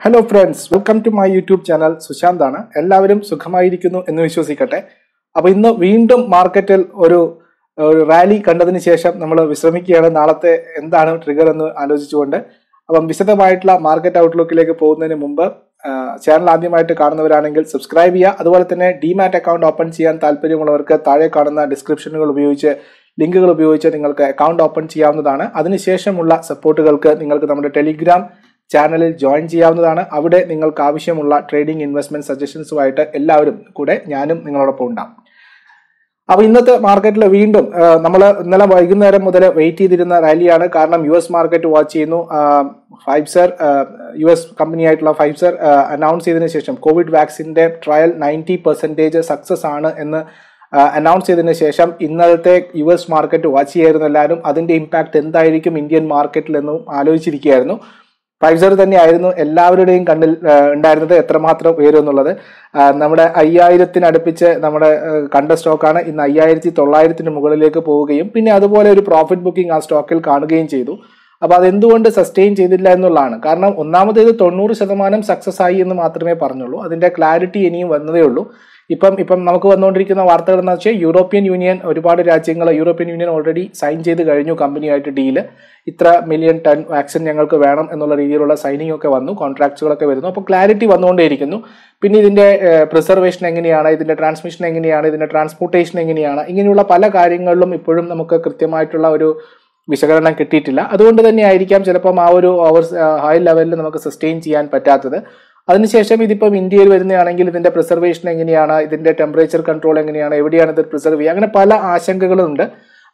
Hello friends welcome to my YouTube channel Sushant ആണ്. എല്ലാവരും സുഖമായിരിക്കുന്നു എന്ന് വിശ്വസിക്കട്ടെ. അപ്പോൾ ഇന്ന് വീണ്ടും മാർക്കറ്റിൽ ഒരു ഒരു റാലി കണ്ടതിന് ശേഷം നമ്മൾ വിശ്രമിക്കുകയാണ്. നാളത്തെ എന്താണ് ട്രിഗർ എന്ന് ആലോചിച്ചുകൊണ്ട്. അപ്പം വിശദമായിട്ടുള്ള മാർക്കറ്റ് ഔട്ട്ലുക്കിലേക്ക് പോകുന്നതിന് മുമ്പ് ചാനൽ ആദ്യമായിട്ട് കാണുന്നവരാണെങ്കിൽ സബ്സ്ക്രൈബ് ചെയ്യുക. അതുപോലെ തന്നെ ഡിമാറ്റ് അക്കൗണ്ട് ഓപ്പൺ ചെയ്യാൻ താല്പര്യമുള്ളവർക്ക് താഴെ കാണുന്ന ഡിസ്ക്രിപ്ഷനുകൾ ഉപയോഗിച്ച് ലിങ്കുകൾ ഉപയോഗിച്ച് നിങ്ങൾക്ക് അക്കൗണ്ട് ഓപ്പൺ ചെയ്യാവുന്നതാണ്. അതിനുശേഷമുള്ള സപ്പോർട്ടുകൾക്ക് നിങ്ങൾക്ക് നമ്മുടെ ടെലിഗ്രാം ചാനലിൽ ജോയിൻ ചെയ്യാവുന്നതാണ്. അവിടെ നിങ്ങൾക്ക് ആവശ്യമുള്ള ട്രേഡിംഗ് ഇൻവെസ്റ്റ്മെന്റ് സജഷൻസുമായിട്ട് എല്ലാവരും കൂടെ ഞാനും നിങ്ങളോടൊപ്പം ഉണ്ടാവും. അപ്പൊ ഇന്നത്തെ മാർക്കറ്റിൽ വീണ്ടും നമ്മൾ ഇന്നലെ വൈകുന്നേരം മുതൽ വെയിറ്റ് ചെയ്തിരുന്ന റാലിയാണ്. കാരണം യു എസ് മാർക്കറ്റ് വാച്ച് ചെയ്യുന്നു. ഫൈസർ യു എസ് കമ്പനി ആയിട്ടുള്ള ഫൈസർ അനൗൺസ് ചെയ്തതിനു ശേഷം കോവിഡ് വാക്സിന്റെ ട്രയൽ നയന്റി പെർസെന്റേജ് സക്സസ് ആണ് എന്ന് അനൗൺസ് ചെയ്തതിന് ശേഷം ഇന്നലത്തെ യു എസ് മാർക്കറ്റ് വാച്ച് ചെയ്യായിരുന്നു എല്ലാവരും. അതിന്റെ ഇമ്പാക്ട് എന്തായിരിക്കും ഇന്ത്യൻ മാർക്കറ്റിൽ എന്നും ആലോചിച്ചിരിക്കുകയായിരുന്നു. ഫൈസർ തന്നെയായിരുന്നു എല്ലാവരുടെയും കണ്ണിൽ ഉണ്ടായിരുന്നത് എത്രമാത്രം ഉയരും എന്നുള്ളത് നമ്മുടെ അയ്യായിരത്തിനടുപ്പിച്ച് നമ്മുടെ കണ്ട സ്റ്റോക്കാണ് ഇന്ന് അയ്യായിരത്തി തൊള്ളായിരത്തിന് മുകളിലേക്ക് പോവുകയും പിന്നെ അതുപോലെ ഒരു പ്രോഫിറ്റ് ബുക്കിംഗ് ആ സ്റ്റോക്കിൽ കാണുകയും ചെയ്തു. അപ്പോൾ അതെന്തുകൊണ്ട് സസ്റ്റെയിൻ ചെയ്തില്ല എന്നുള്ളതാണ്. കാരണം ഒന്നാമത്തേത് തൊണ്ണൂറ് ശതമാനം സക്സസ് ആയി എന്ന് മാത്രമേ പറഞ്ഞുള്ളൂ. അതിന്റെ ക്ലാരിറ്റി ഇനിയും വന്നതേ ഉള്ളൂ. ഇപ്പം ഇപ്പം നമുക്ക് വന്നുകൊണ്ടിരിക്കുന്ന വാർത്തകൾ എന്ന് വെച്ചാൽ യൂറോപ്യൻ യൂണിയൻ ഒരുപാട് രാജ്യങ്ങൾ യൂറോപ്യൻ യൂണിയൻ ഓൾറെഡി സൈൻ ചെയ്ത് കഴിഞ്ഞു കമ്പനിയായിട്ട് ഡീൽ ഇത്ര മില്യൺ ടൺ വാക്സിൻ ഞങ്ങൾക്ക് വേണം എന്നുള്ള രീതിയിലുള്ള സൈനിങ് ഒക്കെ വന്നു കോൺട്രാക്ട്സുകളൊക്കെ വരുന്നു. അപ്പോൾ ക്ലാരിറ്റി വന്നുകൊണ്ടേയിരിക്കുന്നു. പിന്നെ ഇതിന്റെ പ്രിസർവേഷൻ എങ്ങനെയാണ് ഇതിന്റെ ട്രാൻസ്മിഷൻ എങ്ങനെയാണ് ഇതിന്റെ ട്രാൻസ്പോർട്ടേഷൻ എങ്ങനെയാണ് ഇങ്ങനെയുള്ള പല കാര്യങ്ങളിലും ഇപ്പോഴും നമുക്ക് കൃത്യമായിട്ടുള്ള ഒരു വിശകലനം കിട്ടിയിട്ടില്ല. അതുകൊണ്ട് തന്നെ ആയിരിക്കാം ചിലപ്പം ആ ഒരു ഓവർ ഹൈ ലെവലിൽ നമുക്ക് സസ്റ്റെയിൻ ചെയ്യാൻ പറ്റാത്തത്. അതിനുശേഷം ഇതിപ്പം ഇന്ത്യയിൽ വരുന്നതാണെങ്കിൽ ഇതിന്റെ പ്രിസർവേഷൻ എങ്ങനെയാണ്? ഇതിന്റെ ടെമ്പറേച്ചർ കൺട്രോൾ എങ്ങനെയാണ്? എവിടെയാണ് ഇത് പ്രിസർവ് ചെയ്യുക? അങ്ങനെ പല ആശങ്കകളുണ്ട്.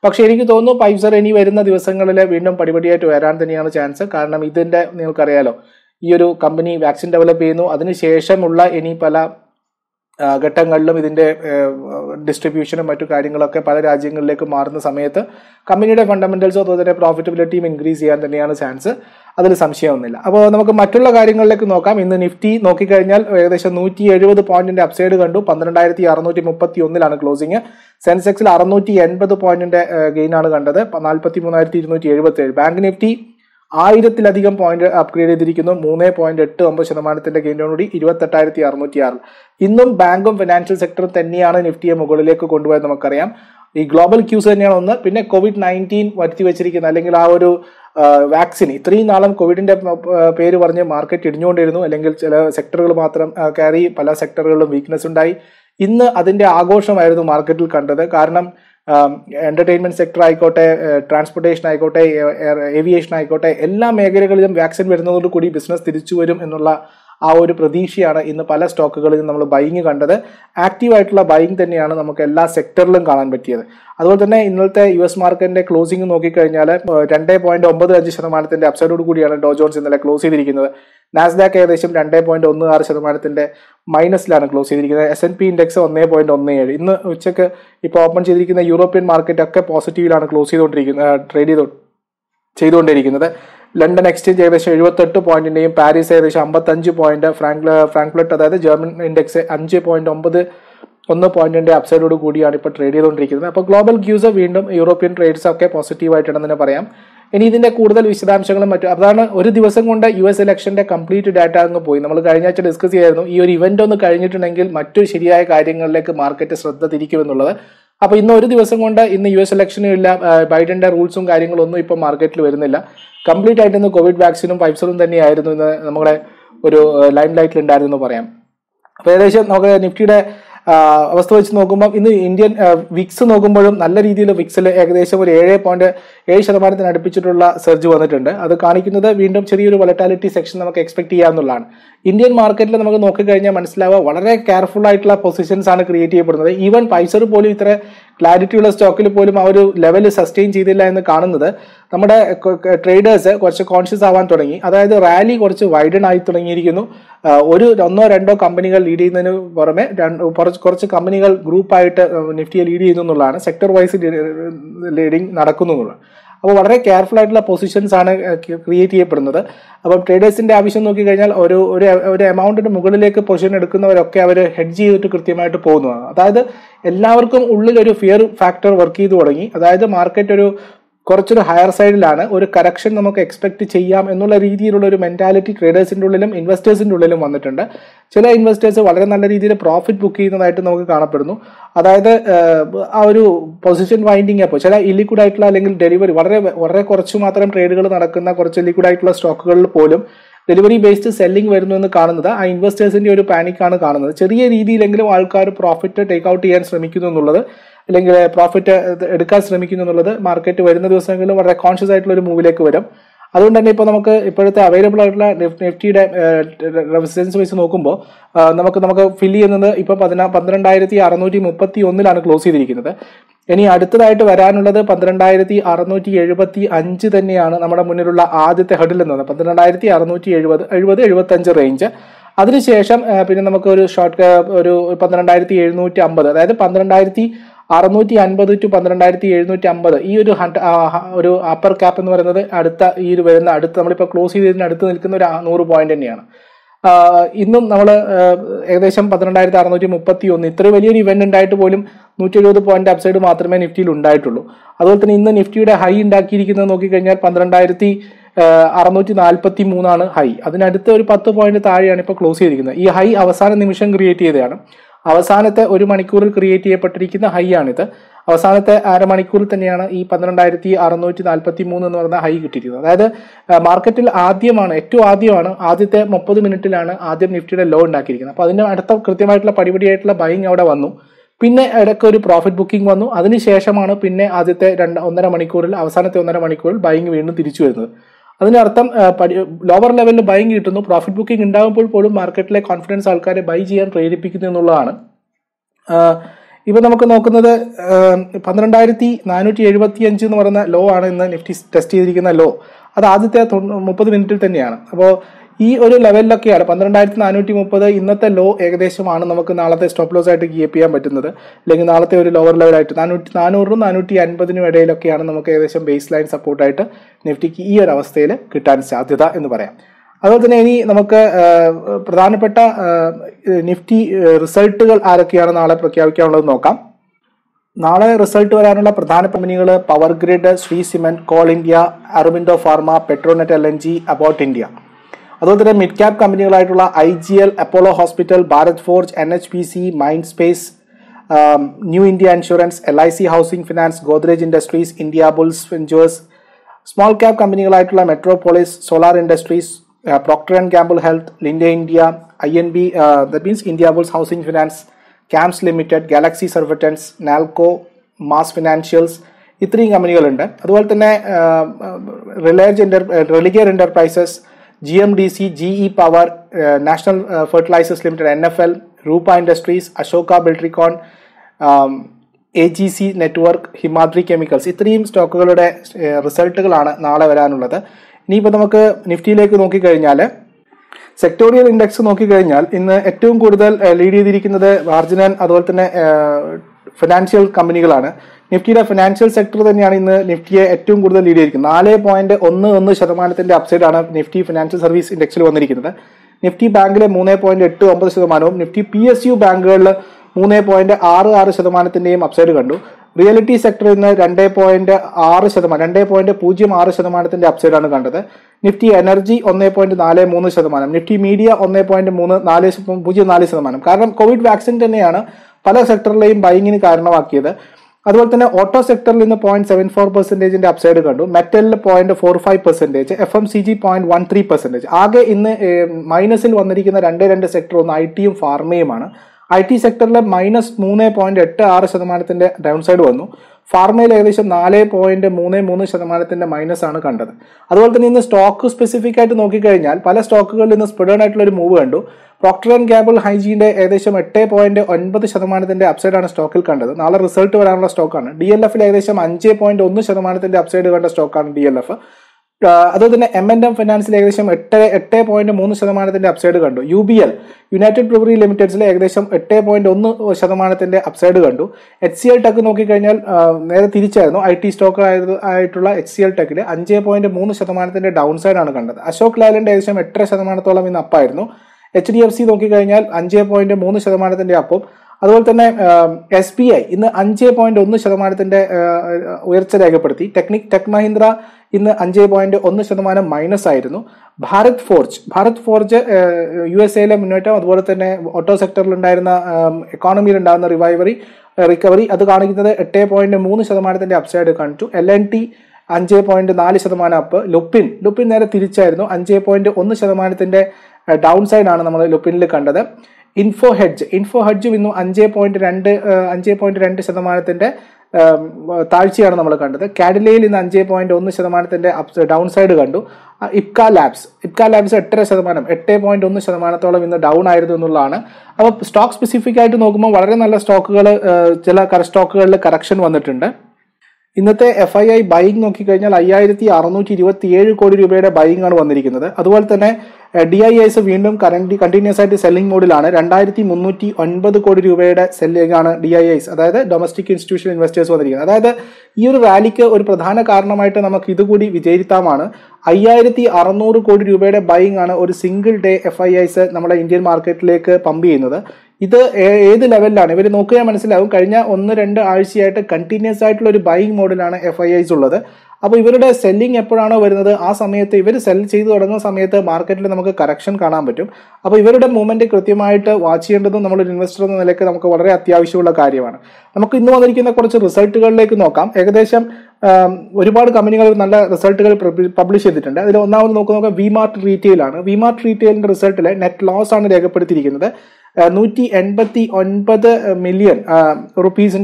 പക്ഷെ എനിക്ക് തോന്നുന്നു പൈസർ ഇനി വരുന്ന ദിവസങ്ങളിൽ വീണ്ടും പടിപടിയായിട്ട് വരാൻ തന്നെയാണ് ചാൻസ് കാരണം ഇതിന്റെ നിങ്ങൾക്കറിയാലോ ഈ ഒരു കമ്പനി വാക്സിൻ ഡെവലപ്പ് ചെയ്യുന്നു. അതിനുശേഷമുള്ള ഇനി പല ഘട്ടങ്ങളിലും ഇതിന്റെ ഡിസ്ട്രിബ്യൂഷനും മറ്റു കാര്യങ്ങളൊക്കെ പല രാജ്യങ്ങളിലേക്ക് മാറുന്ന സമയത്ത് കമ്പനിയുടെ ഫണ്ടമെന്റൽസോ അതുപോലെ തന്നെ പ്രോഫിറ്റബിലിറ്റിയും ഇൻക്രീസ് ചെയ്യാൻ തന്നെയാണ് ചാൻസ് അതിൽ സംശയമൊന്നുമില്ല. അപ്പോൾ നമുക്ക് മറ്റുള്ള കാര്യങ്ങളിലേക്ക് നോക്കാം. ഇന്ന് നിഫ്റ്റി നോക്കിക്കഴിഞ്ഞാൽ ഏകദേശം നൂറ്റി എഴുപത് പോയിന്റിന്റെ അപ്സൈഡ് കണ്ടു. പന്ത്രണ്ടായിരത്തി അറുന്നൂറ്റി മുപ്പത്തി ഒന്നിലാണ് ക്ലോസിംഗ് സെൻസെക്സിൽ അറുന്നൂറ്റി എൺപത് പോയിന്റിന്റെ ഗെയിൻ ആണ് കണ്ടത്. നാൽപ്പത്തി മൂന്നായിരത്തി ഇരുന്നൂറ്റി എഴുപത്തി ഏഴ് ബാങ്ക് നിഫ്റ്റി ആയിരത്തിലധികം പോയിന്റ് അപ്ഗ്രേഡ് ചെയ്തിരിക്കുന്നു. മൂന്ന് പോയിന്റ് എട്ട് ഒമ്പത് ശതമാനത്തിന്റെ ഗെയിനോടുകൂടി ഇരുപത്തെട്ടായിരത്തി അറുന്നൂറ്റി ആറ് ഇന്നും ബാങ്കും ഫിനാൻഷ്യൽ സെക്ടറും തന്നെയാണ് നിഫ്റ്റിയെ മുകളിലേക്ക് കൊണ്ടുപോയത് നമുക്കറിയാം. ഈ ഗ്ലോബൽ ക്യൂസ് തന്നെയാണ് ഒന്ന്. പിന്നെ കോവിഡ് നയന്റീൻ വരുത്തി വെച്ചിരിക്കുന്ന അല്ലെങ്കിൽ ആ ഒരു വാക്സിൻ ഇത്രയും നാളും കോവിഡിന്റെ പേര് പറഞ്ഞ് മാർക്കറ്റ് ഇടിഞ്ഞുകൊണ്ടിരുന്നു. അല്ലെങ്കിൽ ചില സെക്ടറുകൾ മാത്രം കയറി പല സെക്ടറുകളിലും വീക്ക്നെസ് ഉണ്ടായി. ഇന്ന് അതിന്റെ ആഘോഷമായിരുന്നു മാർക്കറ്റിൽ കണ്ടത്. കാരണം എന്റർടൈൻമെന്റ് സെക്ടർ ആയിക്കോട്ടെ ട്രാൻസ്പോർട്ടേഷൻ ആയിക്കോട്ടെ ഏവിയേഷൻ ആയിക്കോട്ടെ എല്ലാ മേഖലകളിലും വാക്സിൻ വരുന്നതോടുകൂടി ബിസിനസ് തിരിച്ചു വരും എന്നുള്ള ആ ഒരു പ്രതീക്ഷയാണ് ഇന്ന് പല സ്റ്റോക്കുകളിലും നമ്മൾ ബൈങ് കണ്ടത്. ആക്റ്റീവായിട്ടുള്ള ബൈങ് തന്നെയാണ് നമുക്ക് എല്ലാ സെക്ടറിലും കാണാൻ പറ്റിയത്. അതുപോലെ തന്നെ ഇന്നത്തെ യു എസ് മാർക്കറ്റിന്റെ ക്ലോസിംഗ് നോക്കിക്കഴിഞ്ഞാൽ രണ്ട് പോയിന്റ് ഒമ്പത് അഞ്ച് ശതമാനത്തിന്റെ അപ്സൈഡോട് കൂടിയാണ് ഡോ ജോൺസ് ഇന്നലെ ക്ലോസ് ചെയ്തിരിക്കുന്നത്. നാസ്ഡാക്ക് ഏകദേശം രണ്ട് പോയിന്റ് ഒന്ന് ആറ് ശതമാനത്തിന്റെ മൈനസിലാണ് ക്ലോസ് ചെയ്തിരിക്കുന്നത്. എസ് എൻ പി ഇൻഡെക്സ് ഒന്നേ പോയിന്റ് ഒന്ന് ഏഴ്. ഇന്ന് ഉച്ചയ്ക്ക് ഇപ്പോൾ ഓപ്പൺ ചെയ്തിരിക്കുന്ന യൂറോപ്യൻ മാർക്കറ്റ് ഒക്കെ പോസിറ്റീവിലാണ് ക്ലോസ് ചെയ്തുകൊണ്ടിരിക്കുന്നത് ട്രേഡ് ചെയ്തോ ചെയ്തുകൊണ്ടിരിക്കുന്നത്. ലണ്ടൻ എക്സ്ചേഞ്ച് ഏകദേശം എഴുപത്തെട്ട് പോയിന്റിന്റെയും പാരീസ് ഏകദേശം അമ്പത്തഞ്ച് പോയിന്റ് ഫ്രാങ്ക് ഫ്രാങ്ക്ഫർട്ട് അതായത് ജർമ്മൻ ഇൻഡെക്സ് അഞ്ച് പോയിന്റ് ഒമ്പത് ഒന്ന് പോയിന്റിന്റെ അപ്സൈഡോട് കൂടിയാണ് ഇപ്പോൾ ട്രേഡ് ചെയ്തുകൊണ്ടിരിക്കുന്നത്. അപ്പോൾ ഗ്ലോബൽ ക്യൂസ് വീണ്ടും യൂറോപ്യൻ ട്രേഡ്സ് ഒക്കെ പോസിറ്റീവ് ആയിട്ടാണെന്ന് തന്നെ പറയാം. ഇനി ഇതിന്റെ കൂടുതൽ വിശദാംശങ്ങളും മറ്റും. അതാണ് ഒരു ദിവസം കൊണ്ട് യു എസ് ഇലക്ഷന്റെ കംപ്ലീറ്റ് ഡാറ്റ അങ്ങ് പോയി. നമ്മൾ കഴിഞ്ഞ ആഴ്ച ഡിസ്കസ് ചെയ്യായിരുന്നു. ഈ ഒരു ഇവന്റ് ഒന്ന് കഴിഞ്ഞിട്ടുണ്ടെങ്കിൽ മറ്റു ശരിയായ കാര്യങ്ങളിലേക്ക് മാർക്കറ്റ് ശ്രദ്ധ തിരിക്കുമെന്നുള്ളത്. അപ്പൊ ഇന്ന് ഒരു ദിവസം കൊണ്ട് ഇന്ന് യു എസ് ഇലക്ഷനും ഇല്ല. ബൈഡന്റെ റൂൾസും കാര്യങ്ങളും ഒന്നും ഇപ്പൊ മാർക്കറ്റിൽ വരുന്നില്ല. കംപ്ലീറ്റ് ആയിട്ട് ഇന്ന് കോവിഡ് വാക്സിനും ഫൈസറും തന്നെയായിരുന്നു ഇന്ന് നമ്മുടെ ഒരു ലൈം ലൈറ്റിൽ ഉണ്ടായിരുന്നു പറയാം. അപ്പോൾ ഏകദേശം നമുക്ക് നിഫ്റ്റിയുടെ അവസ്ഥ വെച്ച് നോക്കുമ്പോൾ ഇന്ന് ഇന്ത്യൻ വിക്സ് നോക്കുമ്പോഴും നല്ല രീതിയിൽ വിക്സിൽ ഏകദേശം ഒരു ഏഴ് പോയിന്റ് ഏഴ് ശതമാനത്തിന് അടുപ്പിച്ചിട്ടുള്ള സെർജ് വന്നിട്ടുണ്ട്. അത് കാണിക്കുന്നത് വീണ്ടും ചെറിയൊരു വൊളറ്റാലിറ്റി സെക്ഷൻ നമുക്ക് എക്സ്പെക്ട് ചെയ്യാവുന്നതാണ് ഇന്ത്യൻ മാർക്കറ്റിൽ നമുക്ക് നോക്കിക്കഴിഞ്ഞാൽ മനസ്സിലാവുക വളരെ കെയർഫുൾ ആയിട്ടുള്ള പൊസിഷൻസ് ആണ് ക്രിയേറ്റ് ചെയ്യപ്പെടുന്നത്. ഈവൻ പൈസർ പോലും ഇത്ര ക്ലാരിറ്റിയുള്ള സ്റ്റോക്കിൽ പോലും ആ ഒരു ലെവൽ സസ്റ്റെയിൻ ചെയ്തില്ല എന്ന് കാണുന്നത് നമ്മുടെ ട്രേഡേഴ്സ് കുറച്ച് കോൺഷ്യസ് ആവാൻ തുടങ്ങി. അതായത് റാലി കുറച്ച് വൈഡൻ ആയി തുടങ്ങിയിരിക്കുന്നു. ഒരു ഒന്നോ രണ്ടോ കമ്പനികൾ ലീഡ് ചെയ്യുന്നതിന് പുറമെ കുറച്ച് കമ്പനികൾ ഗ്രൂപ്പായിട്ട് നിഫ്റ്റിയെ ലീഡ് ചെയ്യുന്നു എന്നുള്ളതാണ്. സെക്ടർ വൈസ് ലീഡിങ് നടക്കുന്നു എന്നുള്ളത്. അപ്പോൾ വളരെ കെയർഫുൾ ആയിട്ടുള്ള പൊസിഷൻസ് ആണ് ക്രിയേറ്റ് ചെയ്യപ്പെടുന്നത്. അപ്പം ട്രേഡേഴ്സിന്റെ ആവശ്യം നോക്കിക്കഴിഞ്ഞാൽ ഒരു ഒരു ഒരു എമൗണ്ടിന് മുകളിലേക്ക് പൊസിഷൻ എടുക്കുന്നവരൊക്കെ അവർ ഹെഡ്ജ് ചെയ്തിട്ട് കൃത്യമായിട്ട് പോകുന്നതാണ്. അതായത് എല്ലാവർക്കും ഉള്ളിൽ ഒരു ഫിയർ ഫാക്ടർ വർക്ക് ചെയ്തു തുടങ്ങി. അതായത് മാർക്കറ്റ് ഒരു കുറച്ചൊരു ഹയർ സൈഡിലാണ് ഒരു കറക്ഷൻ നമുക്ക് എക്സ്പെക്ട് ചെയ്യാം എന്നുള്ള രീതിയിലുള്ള ഒരു മെന്റാലിറ്റി ട്രേഡേഴ്സിന്റെ ഉള്ളിലും ഇൻവെസ്റ്റേഴ്സിന്റെ ഉള്ളിലും വന്നിട്ടുണ്ട്. ചില ഇൻവെസ്റ്റേഴ്സ് വളരെ നല്ല രീതിയിൽ പ്രോഫിറ്റ് ബുക്ക് ചെയ്യുന്നതായിട്ട് നമുക്ക് കാണപ്പെടുന്നു. അതായത് ആ ഒരു പൊസിഷൻ വൈൻഡിങ് അപ്പോൾ ചില ഇല്ലിക്വിഡ് ആയിട്ടുള്ള അല്ലെങ്കിൽ ഡെലിവറി വളരെ വളരെ കുറച്ച് മാത്രം ട്രേഡുകൾ നടക്കുന്ന കുറച്ച് ഇല്ലിക്വിഡ് ആയിട്ടുള്ള സ്റ്റോക്കുകളിൽ പോലും ഡെലിവറി ബേസ്ഡ് സെല്ലിംഗ് വരുന്നു എന്ന് കാണുന്നത് ആ ഇൻവെസ്റ്റേഴ്സിന്റെ ഒരു പാനിക്കാണ് കാണുന്നത്. ചെറിയ രീതിയിലെങ്കിലും ആൾക്കാർ പ്രോഫിറ്റ് ടേക്ക് ഔട്ട് ചെയ്യാൻ ശ്രമിക്കുന്നു എന്നുള്ളത് അല്ലെങ്കിൽ പ്രോഫിറ്റ് എടുക്കാൻ ശ്രമിക്കുന്നു എന്നുള്ളത് മാർക്കറ്റ് വരുന്ന ദിവസങ്ങളിൽ വളരെ കോൺഷ്യസ് ആയിട്ടുള്ള ഒരു മൂവിലേക്ക് വരും. അതുകൊണ്ട് തന്നെ ഇപ്പോൾ നമുക്ക് ഇപ്പോഴത്തെ അവൈലബിൾ ആയിട്ടുള്ള നെഫ്റ്റിയുടെ റെസിഡൻസ് വൈസ് നോക്കുമ്പോൾ നമുക്ക് നമുക്ക് ഫിൽ ചെയ്യുന്നത് ഇപ്പോൾ പതിനാ പന്ത്രണ്ടായിരത്തി അറുന്നൂറ്റി മുപ്പത്തി ഒന്നിലാണ് ക്ലോസ് ചെയ്തിരിക്കുന്നത്. ഇനി അടുത്തതായിട്ട് വരാനുള്ളത് പന്ത്രണ്ടായിരത്തി അറുന്നൂറ്റി എഴുപത്തി അഞ്ച് തന്നെയാണ് നമ്മുടെ മുന്നിലുള്ള ആദ്യത്തെ ഹെഡിൽ പറയുന്നത്. പന്ത്രണ്ടായിരത്തി അറുന്നൂറ്റി എഴുപത് എഴുപത് എഴുപത്തി അഞ്ച് റേഞ്ച് അതിനുശേഷം പിന്നെ നമുക്ക് ഒരു ഷോർട്ട് ഒരു പന്ത്രണ്ടായിരത്തി എഴുന്നൂറ്റി അമ്പത് അതായത് പന്ത്രണ്ടായിരത്തി അറുന്നൂറ്റി അൻപത് ടു പന്ത്രണ്ടായിരത്തി എഴുന്നൂറ്റി അമ്പത് ഈ ഒരു ഹൺഡ് ഒരു അപ്പർ ക്യാപ്പ് എന്ന് പറയുന്നത് അടുത്ത ഈ ഒരു വരുന്ന അടുത്ത് നമ്മളിപ്പോൾ ക്ലോസ് ചെയ്തതിന് അടുത്ത് നിൽക്കുന്ന ഒരു നൂറ് പോയിന്റ് തന്നെയാണ്. ഇന്നും നമ്മൾ ഏകദേശം പന്ത്രണ്ടായിരത്തി അറുന്നൂറ്റി മുപ്പത്തി ഒന്ന് ഇത്ര വലിയൊരു ഇവന്റ് ഉണ്ടായിട്ട് പോലും നൂറ്റി എഴുപത് പോയിന്റ് അപ്സൈഡ് മാത്രമേ നിഫ്റ്റിയിൽ ഉണ്ടായിട്ടുള്ളൂ. അതുപോലെ തന്നെ ഇന്ന് നിഫ്റ്റിയുടെ ഹൈ ഉണ്ടാക്കിയിരിക്കുന്നത് നോക്കിക്കഴിഞ്ഞാൽ പന്ത്രണ്ടായിരത്തി അറുന്നൂറ്റി നാൽപ്പത്തി മൂന്നാണ് ഹൈ അതിനടുത്ത് ഒരു പത്ത് പോയിന്റ് താഴെയാണ് ഇപ്പോൾ ക്ലോസ് ചെയ്തിരിക്കുന്നത്. ഈ ഹൈ അവസാന നിമിഷം ക്രിയേറ്റ് ചെയ്തതാണ്. അവസാനത്തെ ഒരു മണിക്കൂറിൽ ക്രിയേറ്റ് ചെയ്യപ്പെട്ടിരിക്കുന്ന ഹൈ ആണിത്. അവസാനത്തെ അരമണിക്കൂറിൽ തന്നെയാണ് ഈ പന്ത്രണ്ടായിരത്തി അറുന്നൂറ്റി നാൽപ്പത്തി മൂന്ന് എന്ന് പറയുന്ന ഹൈ കിട്ടിയിരിക്കുന്നത്. അതായത് മാർക്കറ്റിൽ ആദ്യമാണ് ഏറ്റവും ആദ്യമാണ് ആദ്യത്തെ മുപ്പത് മിനിറ്റിലാണ് ആദ്യം നിഫ്റ്റിയുടെ ലോ ഉണ്ടാക്കിയിരിക്കുന്നത്. അപ്പോൾ അതിന്റെ അടുത്ത കൃത്യമായിട്ടുള്ള പടിപടിയായിട്ടുള്ള ബൈങ് അവിടെ വന്നു. പിന്നെ ഇടയ്ക്ക് ഒരു പ്രോഫിറ്റ് ബുക്കിംഗ് വന്നു. അതിനുശേഷമാണ് പിന്നെ ആദ്യത്തെ രണ്ട് ഒന്നര മണിക്കൂറിൽ അവസാനത്തെ ഒന്നര മണിക്കൂറിൽ ബൈങ് വീണ്ടും തിരിച്ചു വരുന്നത്. അതിനർത്ഥം ലോവർ ലെവലിൽ ബൈങ് കിട്ടുന്നു. പ്രോഫിറ്റ് ബുക്കിംഗ് ഉണ്ടാകുമ്പോൾ പോലും മാർക്കറ്റിലെ കോൺഫിഡൻസ് ആൾക്കാരെ ബൈ ചെയ്യാൻ പ്രേരിപ്പിക്കുന്നു എന്നുള്ളതാണ്. ഇപ്പൊ നമുക്ക് നോക്കുന്നത് പന്ത്രണ്ടായിരത്തി നാനൂറ്റി എഴുപത്തി അഞ്ച് എന്ന് പറയുന്ന ലോ ആണ് ഇന്ന് നിഫ്റ്റി ടെസ്റ്റ് ചെയ്തിരിക്കുന്ന ലോ അത് ആദ്യത്തെ മുപ്പത് മിനിറ്റിൽ തന്നെയാണ്. അപ്പോൾ ഈ ഒരു ലെവലിലൊക്കെയാണ് പന്ത്രണ്ടായിരത്തി നാനൂറ്റി മുപ്പത് ഇന്നത്തെ ലോ ഏകദേശമാണ് നമുക്ക് നാളത്തെ സ്റ്റോപ്പ് ലോസ് ആയിട്ട് കീപ്പ് ചെയ്യാൻ പറ്റുന്നത്. അല്ലെങ്കിൽ നാളത്തെ ഒരു ലോവർ ലെവലായിട്ട് നാനൂറ്റി നാനൂറിനും നാനൂറ്റി അൻപതിനും ഇടയിലൊക്കെയാണ് നമുക്ക് ഏകദേശം ബേസ് ലൈൻ സപ്പോർട്ടായിട്ട് നിഫ്റ്റിക്ക് ഈ ഒരു അവസ്ഥയിൽ കിട്ടാൻ സാധ്യത എന്ന് പറയാം. അതുപോലെ തന്നെ ഇനി നമുക്ക് പ്രധാനപ്പെട്ട നിഫ്റ്റി റിസൾട്ടുകൾ ആരൊക്കെയാണ് നാളെ പ്രഖ്യാപിക്കാനുള്ളത് നോക്കാം. നാളെ റിസൾട്ട് വരാനുള്ള പ്രധാന കമ്പനികൾ Power Grid Shree cement Coal India Aurobindo pharma Petronet L N G Abbott India അതുപോലെ തന്നെ mid cap കമ്പനികളായിട്ടുള്ള I G L Apollo hospital Bharat Forge N H P C Mindspace New India insurance L I C housing finance Godrej industries Indiabulls ventures small cap കമ്പനികളായിട്ടുള്ള Metropolis solar industries Procter and Gamble health Linde India I N B that means Indiabulls housing finance CAMS limited Galaxy surfactants Nalco MAS financials ഇത്രയും കമ്പനികളുണ്ട്. അതുപോലെ തന്നെ Reliance Inter Religare enterprises C G E power national fertilizers limited N F L Rupa industries Ashoka Buildcon A G C network Himadri chemicals ഇത്രയും സ്റ്റോക്കുകളുടെ റിസൾട്ടുകളാണ് നാളെ വരാനുള്ളത്. ഇനിയിപ്പോൾ നമുക്ക് നിഫ്റ്റിയിലേക്ക് നോക്കിക്കഴിഞ്ഞാൽ സെക്ടോറിയൽ ഇൻഡെക്സ് നോക്കിക്കഴിഞ്ഞാൽ ഇന്ന് ഏറ്റവും കൂടുതൽ ലീഡ് ചെയ്തിരിക്കുന്നത് വാർജിനൻ അതുപോലെ തന്നെ ഫിനാൻഷ്യൽ കമ്പനികളാണ് നിഫ്റ്റിയുടെ ഫിനാൻഷ്യൽ സെക്ടർ തന്നെയാണ് ഇന്ന് നിഫ്റ്റിയെ ഏറ്റവും കൂടുതൽ ലീഡ് ചെയ്തിരിക്കുന്നത്. നാല് പോയിന്റ് ഒന്ന് ഒന്ന് ശതമാനത്തിന്റെ അപ്സൈഡ് ആണ് നിഫ്റ്റി ഫിനാൻഷ്യൽ സർവീസ് ഇൻഡെക്സിൽ വന്നിരിക്കുന്നത്. നിഫ്റ്റി ബാങ്കിലെ മൂന്ന് പോയിന്റ് എട്ട് ഒമ്പത് ശതമാനവും നിഫ്റ്റി പി എസ് യു ബാങ്കുകളിൽ മൂന്ന് പോയിന്റ് ആറ് ആറ് ശതമാനത്തിന്റെയും അപ്സൈഡ് കണ്ടു. റിയാലിറ്റി സെക്ടർ ഇന്ന് രണ്ട് പോയിന്റ് ആറ് ശതമാനം രണ്ട് പോയിന്റ് പൂജ്യം ആറ് ശതമാനത്തിന്റെ അപ്സൈഡ് ആണ് കണ്ടത്. നിഫ്റ്റി എനർജി ഒന്ന് പോയിന്റ് നാല് മൂന്ന് ശതമാനം നിഫ്റ്റി മീഡിയ ഒന്ന് പോയിന്റ് മൂന്ന് നാല് പൂജ്യം നാല് ശതമാനം. കാരണം കോവിഡ് വാക്സിൻ തന്നെയാണ് പല സെക്ടറിലെയും ബൈങ്ങിന് കാരണമാക്കിയത്. അതുപോലെ തന്നെ ഓട്ടോ സെക്ടറിൽ നിന്ന് പോയിന്റ് സെവൻ ഫോർ പെർസെന്റേജിന്റെ അപ്സൈഡ് കണ്ടു. മെറ്റലിൽ point four five percentage F M C G point one three percentage ആകെ ഇന്ന് മൈനസിൽ വന്നിരിക്കുന്ന രണ്ട് രണ്ട് സെക്ടർ ഒന്ന് ഐ ടിയും ഫാർമയുമാണ് ഐ ടി സെക്ടറിൽ മൈനസ് മൂന്ന് പോയിന്റ് എട്ട് ആറ് ശതമാനത്തിന്റെ ഡൗൺ സൈഡ് വന്നു. ഫാർമയിൽ ഏകദേശം നാല് പോയിന്റ് മൂന്ന് മൂന്ന് ശതമാനത്തിന്റെ മൈനസ് ആണ് കണ്ടത്. അതുപോലെ തന്നെ ഇന്ന് സ്റ്റോക്ക് സ്പെസിഫിക് ആയിട്ട് നോക്കിക്കഴിഞ്ഞാൽ പല സ്റ്റോക്കുകളിൽ ഇന്ന് സ്പ്രെഡേൺ ആയിട്ടുള്ള ഒരു മൂവ് കണ്ടു. പ്രോക്ടർ ആൻഡ് ഗാബിൾ ഹൈജീന്റെ ഏകദേശം എട്ട് പോയിന്റ് ഒൻപത് ശതമാനത്തിന്റെ അപ്സൈഡ് ആണ് സ്റ്റോക്കിൽ കണ്ടത്. നാളെ റിസൾട്ട് വരാനുള്ള സ്റ്റോക്കാണ് ഡി എൽ എഫിൽ ഏകദേശം അഞ്ച് പോയിന്റ് ഒന്ന് ശതമാനത്തിന്റെ അപ്സൈഡ് കണ്ട സ്റ്റോക്കാണ് ഡി എൽ എഫ് അതുപോലെ തന്നെ എം എൻ എം ഫിനാൻസിൽ ഏകദേശം എട്ട് എട്ട് പോയിന്റ് മൂന്ന് ശതമാനത്തിന്റെ അപ്സൈഡ് കണ്ടു. U B L United brewery ലിമിറ്റഡ്സിൽ ഏകദേശം എട്ട് പോയിന്റ് ഒന്ന് ശതമാനത്തിന്റെ അപ്സൈഡ് കണ്ടു. എച്ച് സി എൽ ടെക് നോക്കിക്കഴിഞ്ഞാൽ നേരെ തിരിച്ചായിരുന്നു. ഐ ടി സ്റ്റോക്ക് ആയിട്ടുള്ള എച്ച് സി എൽ ടെക്കിൽ അഞ്ച് പോയിന്റ് മൂന്ന് ശതമാനത്തിന്റെ ഡൗൺ സൈഡ് ആണ് കണ്ടത്. അശോക് ലാലിന്റെ ഏകദേശം എട്ടര ശതമാനത്തോളം ഇന്ന് അപ്പായിരുന്നു എച്ച് ഡി എഫ് സി നോക്കിക്കഴിഞ്ഞാൽ അഞ്ച് പോയിന്റ് മൂന്ന് ശതമാനത്തിന്റെ അപ്പും അതുപോലെ തന്നെ എസ് ബി ഐ ഇന്ന് അഞ്ച് പോയിന്റ് ഒന്ന് ശതമാനത്തിന്റെ ഉയർച്ച രേഖപ്പെടുത്തി. ടെക്നിക് ടെക് മഹീന്ദ്ര ഇന്ന് അഞ്ച് പോയിന്റ് ഒന്ന് ശതമാനം മൈനസ് ആയിരുന്നു. Bharat Forge Bharat Forge U S എയിലെ മുന്നേറ്റം അതുപോലെ തന്നെ ഓട്ടോ സെക്ടറിൽ ഉണ്ടായിരുന്ന എക്കോണമിയിൽ ഉണ്ടാകുന്ന റിവൈവറി റിക്കവറി അത് കാണിക്കുന്നത് എട്ട് പോയിന്റ് മൂന്ന് ശതമാനത്തിന്റെ അപ്സൈഡ് കാണിച്ചു. എൽ എൻ ടി അഞ്ച് പോയിന്റ് നാല് ശതമാനം അപ്പ് ലുപ്പിൻ ലുപ്പിൻ നേരെ തിരിച്ചായിരുന്നു. അഞ്ച് പോയിന്റ് ഒന്ന് ശതമാനത്തിന്റെ ഡൗൺ ആണ് നമ്മൾ ലുപ്പിനിൽ കണ്ടത്. ഇൻഫോ ഹെഡ്ജ് ഇൻഫോ ഹെഡ്ജും ഇന്നും അഞ്ച് പോയിന്റ് രണ്ട് അഞ്ച് പോയിന്റ് രണ്ട് ശതമാനത്തിന്റെ താഴ്ചയാണ് നമ്മൾ കണ്ടത്. കാഡിലയിൽ ഇന്ന് അഞ്ച് പോയിന്റ് ഒന്ന് ശതമാനത്തിന്റെ അപ് ഡൗൺ സൈഡ് കണ്ടു ഇപ്ക ലാബ്സ് ഇപ്ക ലാബ്സ് എട്ടര ശതമാനം എട്ട് പോയിന്റ് ഒന്ന് ശതമാനത്തോളം ഇന്ന് ഡൗൺ ആയിരുന്നു എന്നുള്ളതാണ്. അപ്പോൾ സ്റ്റോക്ക് സ്പെസിഫിക് ആയിട്ട് നോക്കുമ്പോൾ വളരെ നല്ല സ്റ്റോക്കുകൾ ചില സ്റ്റോക്കുകളിൽ കറക്ഷൻ വന്നിട്ടുണ്ട്. ഇന്നത്തെ എഫ് ഐ ഐ ബൈങ് നോക്കിക്കഴിഞ്ഞാൽ അയ്യായിരത്തി അറുന്നൂറ്റി ഇരുപത്തി ഏഴ് കോടി രൂപയുടെ ബൈങ് ആണ് വന്നിരിക്കുന്നത്. അതുപോലെ തന്നെ ഡി ഐ എസ് വീണ്ടും കറന്റ് കണ്ടിന്യൂസ് ആയിട്ട് സെല്ലിംഗ് മോഡിലാണ് രണ്ടായിരത്തി മുന്നൂറ്റി ഒൻപത് കോടി രൂപയുടെ സെല്ലിംഗ് ആണ് ഡി ഐ എസ് അതായത് ഡൊമസ്റ്റിക് ഇൻസ്റ്റിറ്റ്യൂഷൻ ഇൻവെസ്റ്റേഴ്സ് വന്നിരിക്കുന്നത്. അതായത് ഈ ഒരു റാലിക്ക് ഒരു പ്രധാന കാരണമായിട്ട് നമുക്ക് ഇതുകൂടി വിജയിത്താമാണ്. അയ്യായിരത്തി അറുന്നൂറ് കോടി രൂപയുടെ ബൈങ് ആണ് ഒരു single day F I I's നമ്മുടെ ഇന്ത്യൻ മാർക്കറ്റിലേക്ക് പമ്പ് ചെയ്യുന്നത്. ഇത് ഏത് ലെവലിലാണ് ഇവർ നോക്കിയാൽ മനസ്സിലാവും. കഴിഞ്ഞ ഒന്ന് രണ്ട് ആഴ്ചയായിട്ട് കണ്ടിന്യൂസ് ആയിട്ടുള്ള ഒരു ബൈങ് മോഡലാണ് എഫ് ഐ ഐസ് ഉള്ളത്. അപ്പോൾ ഇവരുടെ സെല്ലിംഗ് എപ്പോഴാണോ വരുന്നത്? ആ സമയത്ത് ഇവർ സെൽ ചെയ്തു തുടങ്ങുന്ന സമയത്ത് മാർക്കറ്റിൽ നമുക്ക് കറക്ഷൻ കാണാൻ പറ്റും. അപ്പോൾ ഇവരുടെ മൂവ്മെന്റ് കൃത്യമായിട്ട് വാച്ച് ചെയ്യേണ്ടതും നമ്മളൊരു ഇൻവെസ്റ്റർ എന്ന നിലയ്ക്ക് നമുക്ക് വളരെ അത്യാവശ്യമുള്ള കാര്യമാണ്. നമുക്ക് ഇന്ന് വന്നിരിക്കുന്ന കുറച്ച് റിസൾട്ടുകളിലേക്ക് നോക്കാം. ഏകദേശം ഒരുപാട് കമ്പനികൾ നല്ല റിസൾട്ടുകൾ പബ്ലിഷ് ചെയ്തിട്ടുണ്ട്. അതിൽ ഒന്നാമത് നോക്കുക വി മാർട്ട് റീറ്റെയിൽ ആണ്. വി മാർട്ട് റീറ്റെയിലിന്റെ റിസൾട്ടിൽ നെറ്റ് ലോസ് ആണ് രേഖപ്പെടുത്തിയിരിക്കുന്നത്. നൂറ്റി എൺപത്തി ഒൻപത് മില്യൺ റുപ്പീസ്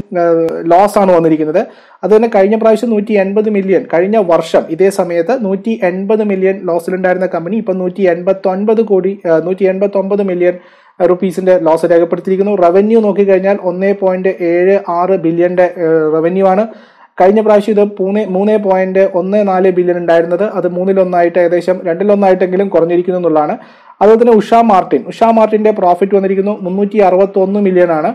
ലോസ് ആണ് വന്നിരിക്കുന്നത്. അത് തന്നെ കഴിഞ്ഞ പ്രാവശ്യം നൂറ്റി എൺപത് മില്യൺ കഴിഞ്ഞ വർഷം ഇതേ സമയത്ത് നൂറ്റി എൺപത് മില്യൺ ലോസിലുണ്ടായിരുന്ന കമ്പനി ഇപ്പം നൂറ്റി എൺപത്തൊൻപത് കോടി നൂറ്റി എൺപത്തി ഒമ്പത് മില്യൺ റുപ്പീസിന്റെ ലോസ് രേഖപ്പെടുത്തിയിരിക്കുന്നു. റവന്യൂ നോക്കിക്കഴിഞ്ഞാൽ ഒന്നേ പോയിന്റ് ഏഴ് ആറ് ബില്യന്റെ റവന്യൂ ആണ്. കഴിഞ്ഞ പ്രാവശ്യം ഇത് മൂന്ന് മൂന്ന് പോയിന്റ് ഒന്ന് നാല് ബില്യൺ ഉണ്ടായിരുന്നത്. അത് മൂന്നിലൊന്നായിട്ട് ഏകദേശം രണ്ടിലൊന്നായിട്ടെങ്കിലും കുറഞ്ഞിരിക്കുന്നു എന്നുള്ളതാണ്. അതുപോലെ തന്നെ ഉഷാ മാർട്ടിൻ. ഉഷാ മാർട്ടിന്റെ പ്രോഫിറ്റ് വന്നിരിക്കുന്നു മുന്നൂറ്റി അറുപത്തി ഒന്ന് മില്യൺ ആണ്.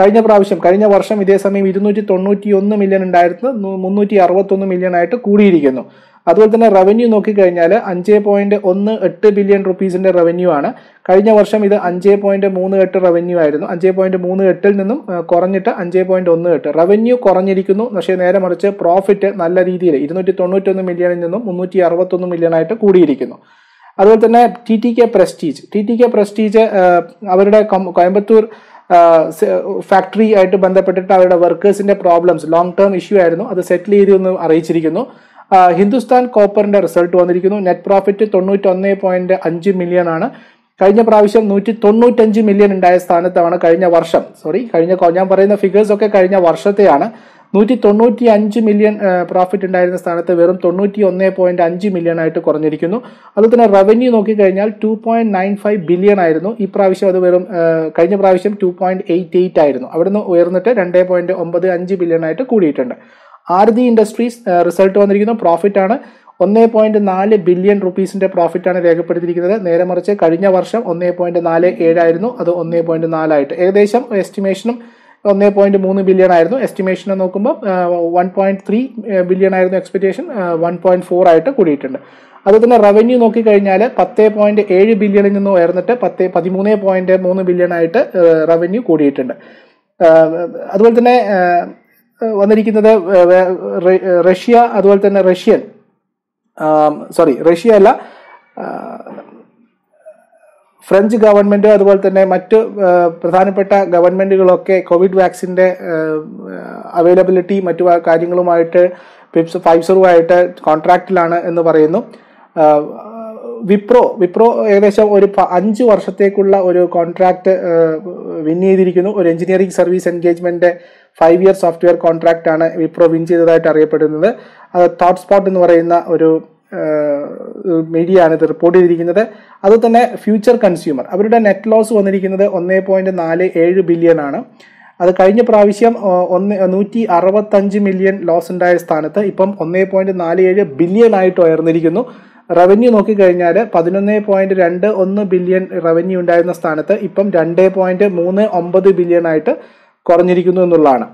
കഴിഞ്ഞ പ്രാവശ്യം കഴിഞ്ഞ വർഷം ഇതേ സമയം ഇരുന്നൂറ്റി തൊണ്ണൂറ്റി ഒന്ന് മില്യൺ ഉണ്ടായിരുന്നത്. മുന്നൂറ്റി അറുപത്തി ഒന്ന് മില്യൺ ആയിട്ട് കൂടിയിരിക്കുന്നു. അതുപോലെ തന്നെ റവന്യൂ നോക്കിക്കഴിഞ്ഞാൽ അഞ്ച് പോയിന്റ് ഒന്ന് എട്ട് ബില്യൺ റുപ്പീസിന്റെ റവന്യൂ ആണ്. കഴിഞ്ഞ വർഷം ഇത് അഞ്ച് പോയിന്റ് മൂന്ന് എട്ട് റവന്യൂ ആയിരുന്നു. അഞ്ച് പോയിന്റ് മൂന്ന് എട്ടിൽ നിന്നും കുറഞ്ഞിട്ട് അഞ്ച് പോയിന്റ് ഒന്ന് എട്ട്. റവന്യൂ കുറഞ്ഞിരിക്കുന്നു. പക്ഷേ നേരെ മറിച്ച് പ്രോഫിറ്റ് നല്ല രീതിയിൽ ഇരുന്നൂറ്റി തൊണ്ണൂറ്റൊന്ന് മില്യണിൽ നിന്നും മുന്നൂറ്റി അറുപത്തൊന്ന് മില്യൺ ആയിട്ട് കൂടിയിരിക്കുന്നു. അതുപോലെ തന്നെ T T K Prestige T T K Prestige അവരുടെ കോയമ്പത്തൂർ ഫാക്ടറി ആയിട്ട് ബന്ധപ്പെട്ടിട്ട് അവരുടെ വർക്കേഴ്സിന്റെ പ്രോബ്ലംസ് ലോങ് ടേം ഇഷ്യൂ ആയിരുന്നു. അത് സെറ്റിൽ ചെയ്തു എന്ന് അറിയിച്ചിരിക്കുന്നു. ഹിന്ദുസ്ഥാൻ കോപ്പറിന്റെ റിസൾട്ട് വന്നിരിക്കുന്നു. നെറ്റ് പ്രോഫിറ്റ് തൊണ്ണൂറ്റൊന്ന് പോയിന്റ് അഞ്ച് മില്യൺ ആണ് കഴിഞ്ഞ പ്രാവശ്യം നൂറ്റി തൊണ്ണൂറ്റഞ്ച് മില്യൺ ഉണ്ടായ സ്ഥാനത്താണ് കഴിഞ്ഞ വർഷം. സോറി കഴിഞ്ഞ ഞാൻ പറയുന്ന ഫിഗേഴ്സ് ഒക്കെ കഴിഞ്ഞ വർഷത്തെയാണ്. നൂറ്റി തൊണ്ണൂറ്റി അഞ്ച് മില്യൺ പ്രോഫിറ്റ് ഉണ്ടായിരുന്ന സ്ഥാനത്ത് വെറും തൊണ്ണൂറ്റി ഒന്ന് പോയിന്റ് അഞ്ച് മില്യൺ ആയിട്ട് കുറഞ്ഞിരിക്കുന്നു. അതുപോലെ തന്നെ റവന്യൂ നോക്കിക്കഴിഞ്ഞാൽ two point nine five billion ആയിരുന്നു. ഈ പ്രാവശ്യം അത് വെറും കഴിഞ്ഞ പ്രാവശ്യം ടു പോയിന്റ് എയ്റ്റ് എയ്റ്റ് ആയിരുന്നു. അവിടുന്ന് ഉയർന്നിട്ട് രണ്ട് പോയിന്റ് ഒമ്പത് അഞ്ച് ബില്യൺ ആയിട്ട് കൂടിയിട്ടുണ്ട്. ആർതി ഇൻഡസ്ട്രീസ് റിസൾട്ട് വന്നിരിക്കുന്നു. പ്രോഫിറ്റ് ആണ്. ഒന്നേ പോയിന്റ് നാല് ബില്യൺ റുപ്പീസിന്റെ പ്രോഫിറ്റ് ആണ് രേഖപ്പെടുത്തിയിരിക്കുന്നത്. നേരെ മറിച്ച് കഴിഞ്ഞ വർഷം ഒന്നേ പോയിന്റ് നാല് ഏഴായിരുന്നു അത് ഒന്നേ പോയിന്റ് നാലായിട്ട് ഏകദേശം എസ്റ്റിമേഷനും ഒന്നേ പോയിന്റ് മൂന്ന് ബില്യൺ ആയിരുന്നു. എസ്റ്റിമേഷൻ നോക്കുമ്പോൾ വൺ പോയിന്റ് ത്രീ ബില്യൺ ആയിരുന്നു എക്സ്പെക്ടേഷൻ വൺ പോയിന്റ് ഫോർ ആയിട്ട് കൂടിയിട്ടുണ്ട്. അതുപോലെ തന്നെ റവന്യൂ നോക്കിക്കഴിഞ്ഞാൽ പത്ത് പോയിന്റ് ഏഴ് ബില്യണിൽ നിന്ന് ഉയർന്നിട്ട് പത്ത് പതിമൂന്ന് പോയിന്റ് മൂന്ന് ബില്യൺ ആയിട്ട് റവന്യൂ കൂടിയിട്ടുണ്ട്. അതുപോലെ തന്നെ വന്നിരിക്കുന്നത് റഷ്യ അതുപോലെ തന്നെ റഷ്യൻ സോറി റഷ്യ അല്ല ഫ്രഞ്ച് ഗവൺമെന്റ് അതുപോലെ തന്നെ മറ്റ് പ്രധാനപ്പെട്ട ഗവൺമെന്റുകളൊക്കെ കോവിഡ് വാക്സിന്റെ അവൈലബിലിറ്റി മറ്റു കാര്യങ്ങളുമായിട്ട് ഫൈസറുമായിട്ട് കോൺട്രാക്റ്റിലാണ് എന്ന് പറയുന്നു. വിപ്രോ വിപ്രോ ഏകദേശം ഒരു അഞ്ച് വർഷത്തേക്കുള്ള ഒരു കോൺട്രാക്ട് വിൻ ചെയ്തിരിക്കുന്നു. ഒരു engineering service engagement five year software contract ആണ് വിപ്രോ വിൻ ചെയ്തതായിട്ട് അറിയപ്പെടുന്നത്. അത് തോട്ട് സ്പോട്ട് എന്ന് പറയുന്ന ഒരു മീഡിയ ആണ് ഇത് റിപ്പോർട്ട് ചെയ്തിരിക്കുന്നത്. അത് തന്നെ ഫ്യൂച്ചർ കൺസ്യൂമർ അവരുടെ നെറ്റ് ലോസ് വന്നിരിക്കുന്നത് ഒന്നേ പോയിന്റ് നാല് ഏഴ് ബില്യൺ ആണ്. അത് കഴിഞ്ഞ പ്രാവശ്യം ഒന്ന് നൂറ്റി അറുപത്തഞ്ച് മില്യൺ ലോസ് ഉണ്ടായ സ്ഥാനത്ത് ഇപ്പം ഒന്നേ പോയിന്റ് നാല് ഏഴ് ബില്യൺ ആയിട്ട് ഉയർന്നിരിക്കുന്നു. റവന്യൂ നോക്കിക്കഴിഞ്ഞാൽ പതിനൊന്ന് പോയിന്റ് രണ്ട് ഒന്ന് ബില്യൺ റവന്യൂ ഉണ്ടായിരുന്ന സ്ഥാനത്ത് ഇപ്പം രണ്ട് പോയിന്റ് മൂന്ന് ഒമ്പത് ബില്യൺ ആയിട്ട് കുറഞ്ഞിരിക്കുന്നു എന്നുള്ളതാണ്.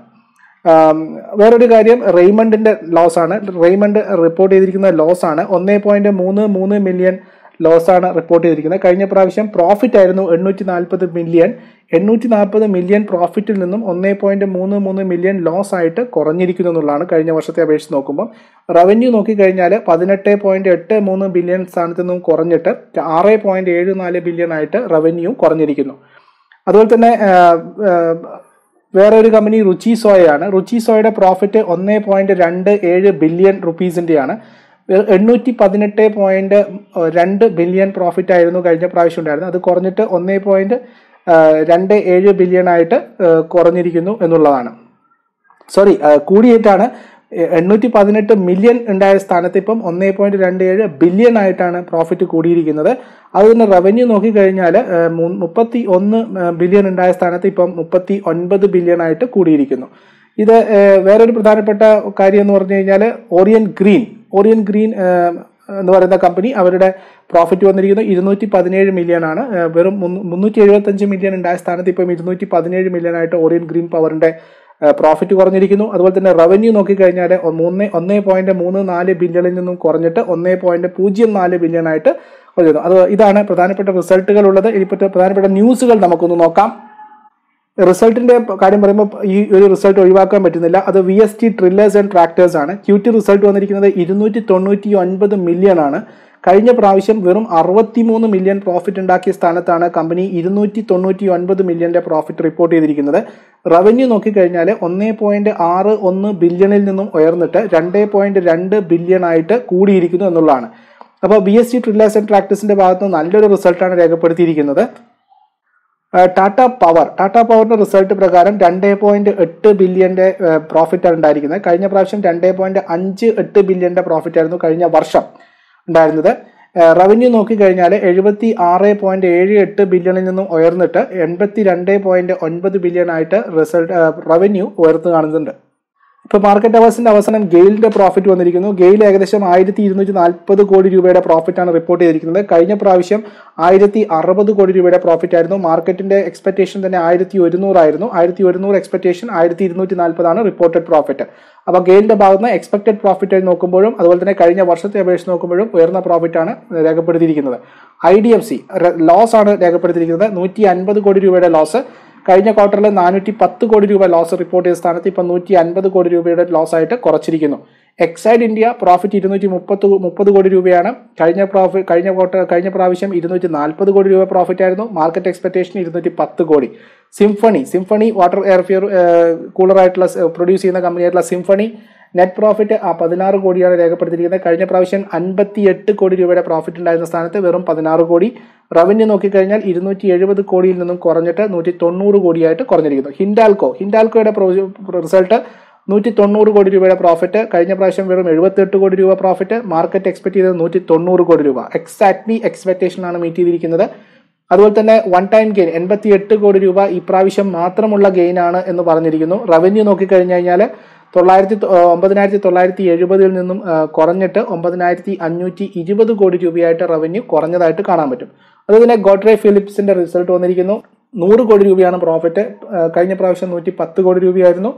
വേറൊരു കാര്യം റെയ്മണ്ടിന്റെ ലോസ് ആണ്. റെയ്മണ്ട് റിപ്പോർട്ട് ചെയ്തിരിക്കുന്ന ലോസ് ആണ്. ഒന്ന് പോയിന്റ് മൂന്ന് മൂന്ന് മില്യൺ ലോസ് ആണ് റിപ്പോർട്ട് ചെയ്തിരിക്കുന്നത്. കഴിഞ്ഞ പ്രാവശ്യം പ്രോഫിറ്റ് ആയിരുന്നു എണ്ണൂറ്റി നാൽപ്പത് മില്യൺ എണ്ണൂറ്റി നാൽപ്പത് മില്യൺ പ്രോഫിറ്റിൽ നിന്നും ഒന്നേ പോയിന്റ് മൂന്ന് മൂന്ന് മില്യൺ ലോസ് ആയിട്ട് കുറഞ്ഞിരിക്കുന്നു എന്നുള്ളതാണ് കഴിഞ്ഞ വർഷത്തെ അപേക്ഷിച്ച് നോക്കുമ്പോൾ റവന്യൂ നോക്കിക്കഴിഞ്ഞാൽ പതിനെട്ട് പോയിന്റ് എട്ട് മൂന്ന് ബില്യൺ സ്ഥാനത്ത് നിന്നും കുറഞ്ഞിട്ട് ആറ് പോയിന്റ് ഏഴ് നാല് ബില്യൺ ആയിട്ട് റവന്യൂ കുറഞ്ഞിരിക്കുന്നു. അതുപോലെ തന്നെ വേറെ ഒരു കമ്പനി രുചി സോയയാണ്. റുച്ചി സോയയുടെ പ്രോഫിറ്റ് ഒന്നേ പോയിന്റ് രണ്ട് ഏഴ് ബില്യൺ റുപ്പീസിന്റെയാണ് എണ്ണൂറ്റി പതിനെട്ട് പോയിന്റ് രണ്ട് ബില്യൺ പ്രോഫിറ്റ് ആയിരുന്നു കഴിഞ്ഞ പ്രാവശ്യം ഉണ്ടായിരുന്നത്. അത് കുറഞ്ഞിട്ട് ഒന്നേ പോയിന്റ് രണ്ട് ഏഴ് ബില്യൺ ആയിട്ട് കുറഞ്ഞിരിക്കുന്നു എന്നുള്ളതാണ്. സോറി കൂടിയിട്ടാണ് എണ്ണൂറ്റി പതിനെട്ട് മില്യൺ ഉണ്ടായ സ്ഥാനത്ത് ഇപ്പം ഒന്നേ പോയിന്റ് രണ്ട് ഏഴ് ബില്യൺ ആയിട്ടാണ് പ്രോഫിറ്റ് കൂടിയിരിക്കുന്നത്. അത് തന്നെ റവന്യൂ നോക്കിക്കഴിഞ്ഞാൽ മുപ്പത്തി ഒന്ന് ബില്യൺ ഉണ്ടായ സ്ഥാനത്ത് ഇപ്പം മുപ്പത്തി ഒൻപത് ബില്യൺ ആയിട്ട് കൂടിയിരിക്കുന്നു. ഇത് വേറൊരു പ്രധാനപ്പെട്ട കാര്യം എന്ന് പറഞ്ഞു കഴിഞ്ഞാൽ ഓറിയൻ ഗ്രീൻ ഓറിയൻ ഗ്രീൻ എന്ന് പറയുന്ന കമ്പനി അവരുടെ പ്രോഫിറ്റ് വന്നിരിക്കുന്നത് ഇരുന്നൂറ്റി പതിനേഴ് മില്യൺ ആണ് വെറും മുന്നൂറ്റി എഴുപത്തഞ്ച് മില്യൺ ഉണ്ടായ സ്ഥാനത്ത് ഇപ്പം ഇരുന്നൂറ്റി പതിനേഴ് മില്യൺ ആയിട്ട് ഓറിയൻ ഗ്രീൻ പവറിന്റെ പ്രോഫിറ്റ് കുറഞ്ഞിരിക്കുന്നു. അതുപോലെ തന്നെ റവന്യൂ നോക്കിക്കഴിഞ്ഞാൽ മൂന്ന് ഒന്നേ പോയിന്റ് മൂന്ന് നാല് ബില്യണിൽ നിന്നും കുറഞ്ഞിട്ട് ഒന്നേ പോയിന്റ് പൂജ്യം നാല് ബില്യൺ ആയിട്ട് കുറഞ്ഞിരുന്നു അത് ഇതാണ് പ്രധാനപ്പെട്ട റിസൾട്ടുകൾ ഉള്ളത്. ഇതിൽപ്പെട്ട പ്രധാനപ്പെട്ട ന്യൂസുകൾ നമുക്കൊന്ന് നോക്കാം. റിസൾട്ടിന്റെ കാര്യം പറയുമ്പോൾ ഈ ഒരു റിസൾട്ട് ഒഴിവാക്കാൻ പറ്റുന്നില്ല. അത് V S T Tillers and Tractors ആണ്. ക്യൂ ടി റിസൾട്ട് വന്നിരിക്കുന്നത് ഇരുന്നൂറ്റി തൊണ്ണൂറ്റി ഒൻപത് മില്യൺ ആണ്. കഴിഞ്ഞ പ്രാവശ്യം വെറും അറുപത്തിമൂന്ന് മില്യൺ പ്രോഫിറ്റ് ഉണ്ടാക്കിയ സ്ഥാനത്താണ് കമ്പനി ഇരുന്നൂറ്റി തൊണ്ണൂറ്റി ഒൻപത് മില്യന്റെ പ്രോഫിറ്റ് റിപ്പോർട്ട് ചെയ്തിരിക്കുന്നത്. റവന്യൂ നോക്കിക്കഴിഞ്ഞാൽ ഒന്നേ പോയിന്റ് ആറ് ഒന്ന് ബില്യണിൽ നിന്നും ഉയർന്നിട്ട് രണ്ടേ പോയിന്റ് രണ്ട് ബില്യൺ ആയിട്ട് കൂടിയിരിക്കുന്നു എന്നുള്ളതാണ്. അപ്പോൾ B S T tillers and ട്രാക്ടേഴ്സിന്റെ ഭാഗത്ത് നല്ലൊരു റിസൾട്ടാണ് രേഖപ്പെടുത്തിയിരിക്കുന്നത്. ടാറ്റ പവർ ടാറ്റ പവറിന്റെ റിസൾട്ട് പ്രകാരം രണ്ടേ പോയിന്റ് എട്ട് ബില്യന്റെ പ്രോഫിറ്റ് ആണ് ഉണ്ടായിരിക്കുന്നത്. കഴിഞ്ഞ പ്രാവശ്യം രണ്ടേ പോയിന്റ് അഞ്ച് എട്ട് ബില്യന്റെ പ്രോഫിറ്റ് ആയിരുന്നു കഴിഞ്ഞ വർഷം ഉണ്ടായിരുന്നത്. റവന്യൂ നോക്കിക്കഴിഞ്ഞാൽ എഴുപത്തി ആറ് പോയിന്റ് ഏഴ് എട്ട് ബില്യണിൽ നിന്നും ഉയർന്നിട്ട് എൺപത്തി രണ്ട് പോയിന്റ് ഒൻപത് ബില്യൺ ആയിട്ട് റിസൾട്ട് റവന്യൂ ഉയർന്നു കാണുന്നുണ്ട്. ഇപ്പൊ മാർക്കറ്റ് അവേഴ്സിന്റെ അവസാനം ഗെയിലിന്റെ പ്രോഫിറ്റ് വന്നിരിക്കുന്നു. ഗെയിൽ ഏകദേശം ആയിരത്തി ഇരുന്നൂറ്റി നാൽപ്പത് കോടി രൂപയുടെ പ്രോഫിറ്റാണ് റിപ്പോർട്ട് ചെയ്തിരിക്കുന്നത്. കഴിഞ്ഞ പ്രാവശ്യം ആയിരത്തി അറുപത് കോടി രൂപയുടെ പ്രോഫിറ്റ് ആയിരുന്നു. മാർക്കറ്റിന്റെ എക്സ്പെക്ടേഷൻ തന്നെ ആയിരത്തി ഒരുന്നൂറായിരുന്നു ആയിരത്തി ഒരുന്നൂറ് എക്സ്പെക്ടേഷൻ ആയിരത്തി ഇരുന്നൂറ്റി നാൽപ്പതാണ് റിപ്പോർട്ടഡ് പ്രോഫിറ്റ് അപ്പോൾ ഗെയിലിന്റെ ഭാഗത്ത് നിന്ന് എക്സ്പെക്ടഡ് പ്രോഫിറ്റ് നോക്കുമ്പോഴും അതുപോലെ തന്നെ കഴിഞ്ഞ വർഷത്തെ അപേക്ഷിച്ച് നോക്കുമ്പോഴും ഉയർന്ന പ്രോഫിറ്റാണ് രേഖപ്പെടുത്തിയിരിക്കുന്നത്. I D F C loss ആണ് രേഖപ്പെടുത്തിയിരിക്കുന്നത്. നൂറ്റി അൻപത് കോടി രൂപയുടെ ലോസ് കഴിഞ്ഞ ക്വാർട്ടറിൽ നാനൂറ്റി പത്ത് കോടി രൂപ ലോസ് റിപ്പോർട്ട് ചെയ്ത സ്ഥാനത്ത് ഇപ്പം നൂറ്റി അൻപത് കോടി രൂപയുടെ ലോസ് ആയിട്ട് കുറച്ചിരിക്കുന്നു. എക്സൈഡ് ഇന്ത്യ പ്രോഫിറ്റ് ഇരുന്നൂറ്റി മുപ്പത്ത് മുപ്പത് കോടി രൂപയാണ്. കഴിഞ്ഞ പ്രോഫിറ്റ് കഴിഞ്ഞ ക്വാർട്ടർ കഴിഞ്ഞ പ്രാവശ്യം ഇരുന്നൂറ്റി നാൽപ്പത് കോടി രൂപ പ്രോഫിറ്റ് ആയിരുന്നു. മാർക്കറ്റ് എക്സ്പെക്ടേഷൻ ഇരുന്നൂറ്റി പത്ത് കോടി സിംഫണി സിംഫണി വാട്ടർ എയർഫിയർ കൂളറായിട്ടുള്ള പ്രൊഡ്യൂസ് ചെയ്യുന്ന കമ്പനിയായിട്ടുള്ള സിംഫണി നെറ്റ് പ്രോഫിറ്റ് ആ പതിനാറ് കോടിയാണ് രേഖപ്പെടുത്തിയിരിക്കുന്നത്. കഴിഞ്ഞ പ്രാവശ്യം അൻപത്തി എട്ട് കോടി രൂപയുടെ പ്രോഫിറ്റ് ഉണ്ടായിരുന്ന സ്ഥാനത്ത് വെറും പതിനാറ് കോടി. റവന്യൂ നോക്കിക്കഴിഞ്ഞാൽ ഇരുന്നൂറ്റി എഴുപത് കോടിയിൽ നിന്നും കുറഞ്ഞിട്ട് നൂറ്റി തൊണ്ണൂറ് കോടിയായിട്ട് കുറഞ്ഞിരിക്കുന്നു. ഹിൻഡാൽകോ ഹിൻഡാൽക്കോയുടെ റിസൾട്ട് നൂറ്റി തൊണ്ണൂറ് കോടി രൂപയുടെ പ്രോഫിറ്റ് കഴിഞ്ഞ പ്രാവശ്യം വെറും എഴുപത്തെട്ട് കോടി രൂപ പ്രോഫിറ്റ് മാർക്കറ്റ് എക്സ്പെക്ട് ചെയ്തത് നൂറ്റി തൊണ്ണൂറ് കോടി രൂപ. എക്സാക്ട്ലി എക്സ്പെക്ടേഷൻ ആണ് മീറ്റ് ചെയ്തിരിക്കുന്നത്. അതുപോലെ തന്നെ വൺ ടൈം ഗെയിൻ എൺപത്തി എട്ട് കോടി രൂപ. ഇപ്രാവശ്യം പ്രാവശ്യം മാത്രമുള്ള ഗെയിൻ ആണ് എന്ന് പറഞ്ഞിരിക്കുന്നു. റവന്യൂ നോക്കിക്കഴിഞ്ഞു കഴിഞ്ഞാൽ തൊള്ളായിരത്തി ഒമ്പതിനായിരത്തി തൊള്ളായിരത്തി എഴുപതിൽ നിന്നും കുറഞ്ഞിട്ട് ഒമ്പതിനായിരത്തി അഞ്ഞൂറ്റി ഇരുപത് കോടി രൂപയായിട്ട് റവന്യൂ കുറഞ്ഞതായിട്ട് കാണാൻ പറ്റും. അതുപോലെ ഗോഡ്രെ ഫിലിപ്സിന്റെ റിസൾട്ട് വന്നിരിക്കുന്നു. നൂറ് കോടി രൂപയാണ് പ്രോഫിറ്റ് കഴിഞ്ഞ പ്രാവശ്യം നൂറ്റി പത്ത് കോടി രൂപയായിരുന്നു.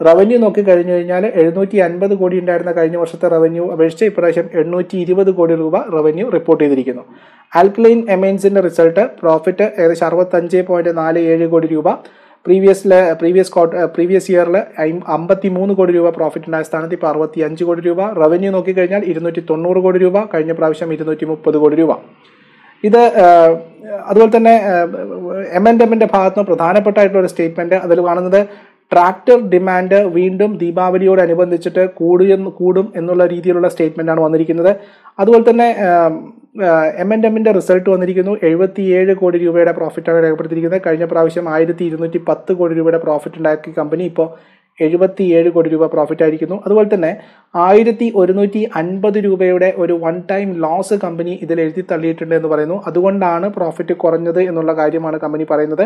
റവന്യൂ നോക്കി കഴിഞ്ഞു കഴിഞ്ഞാൽ എഴുന്നൂറ്റി അൻപത് കോടി ഉണ്ടായിരുന്ന കഴിഞ്ഞ വർഷത്തെ റവന്യൂ അപേക്ഷിച്ച് ഇപ്രാവശ്യം എണ്ണൂറ്റി ഇരുപത് കോടി രൂപ റവന്യൂ റിപ്പോർട്ട് ചെയ്തിരിക്കുന്നു. ആൽക്ലൈൻ എമൈൻസിന്റെ റിസൾട്ട് പ്രോഫിറ്റ് ഏകദേശം അറുപത്തഞ്ച് പോയിന്റ് നാല് ഏഴ് കോടി രൂപ. പ്രീവിയസിലെ പ്രീവിയസ് ക്വാർട്ടർ പ്രീവിയസ് ഇയറിൽ അമ്പത്തി മൂന്ന് കോടി രൂപ പ്രോഫിറ്റ് ഉണ്ടായ സ്ഥാനത്ത് ഇപ്പോൾ അറുപത്തി അഞ്ച് കോടി രൂപ. റവന്യൂ നോക്കിക്കഴിഞ്ഞാൽ ഇരുന്നൂറ്റി തൊണ്ണൂറ് കോടി രൂപ. കഴിഞ്ഞ പ്രാവശ്യം ഇരുന്നൂറ്റി മുപ്പത് കോടി രൂപ. ഇത് അതുപോലെ തന്നെ എം എൻ എമ്മിന്റെ ഭാഗത്ത് നിന്ന് പ്രധാനപ്പെട്ടായിട്ടുള്ള ഒരു സ്റ്റേറ്റ്മെന്റ് അതിൽ കാണുന്നത് ട്രാക്ടർ ഡിമാൻഡ് വീണ്ടും ദീപാവലിയോടനുബന്ധിച്ചിട്ട് കൂടും കൂടും എന്നുള്ള രീതിയിലുള്ള സ്റ്റേറ്റ്മെന്റാണ് വന്നിരിക്കുന്നത്. അതുപോലെ തന്നെ എം എൻ എമ്മിന്റെ റിസൾട്ട് വന്നിരിക്കുന്നു. എഴുപത്തിയേഴ് കോടി രൂപയുടെ പ്രോഫിറ്റാണ് രേഖപ്പെടുത്തിയിരിക്കുന്നത്. കഴിഞ്ഞ പ്രാവശ്യം ആയിരത്തി ഇരുന്നൂറ്റി പത്ത് കോടി രൂപയുടെ പ്രോഫിറ്റ് ഉണ്ടാക്കിയ കമ്പനി ഇപ്പോൾ എഴുപത്തിയേഴ് കോടി രൂപ പ്രോഫിറ്റ് ആയിരിക്കുന്നു. അതുപോലെ തന്നെ ആയിരത്തി ഒരുന്നൂറ്റി അൻപത് രൂപയുടെ ഒരു വൺ ടൈം ലോസ് കമ്പനി ഇതിൽ എഴുതി തള്ളിയിട്ടുണ്ട് എന്ന് പറയുന്നു. അതുകൊണ്ടാണ് പ്രോഫിറ്റ് കുറഞ്ഞത് എന്നുള്ള കാര്യമാണ് കമ്പനി പറയുന്നത്.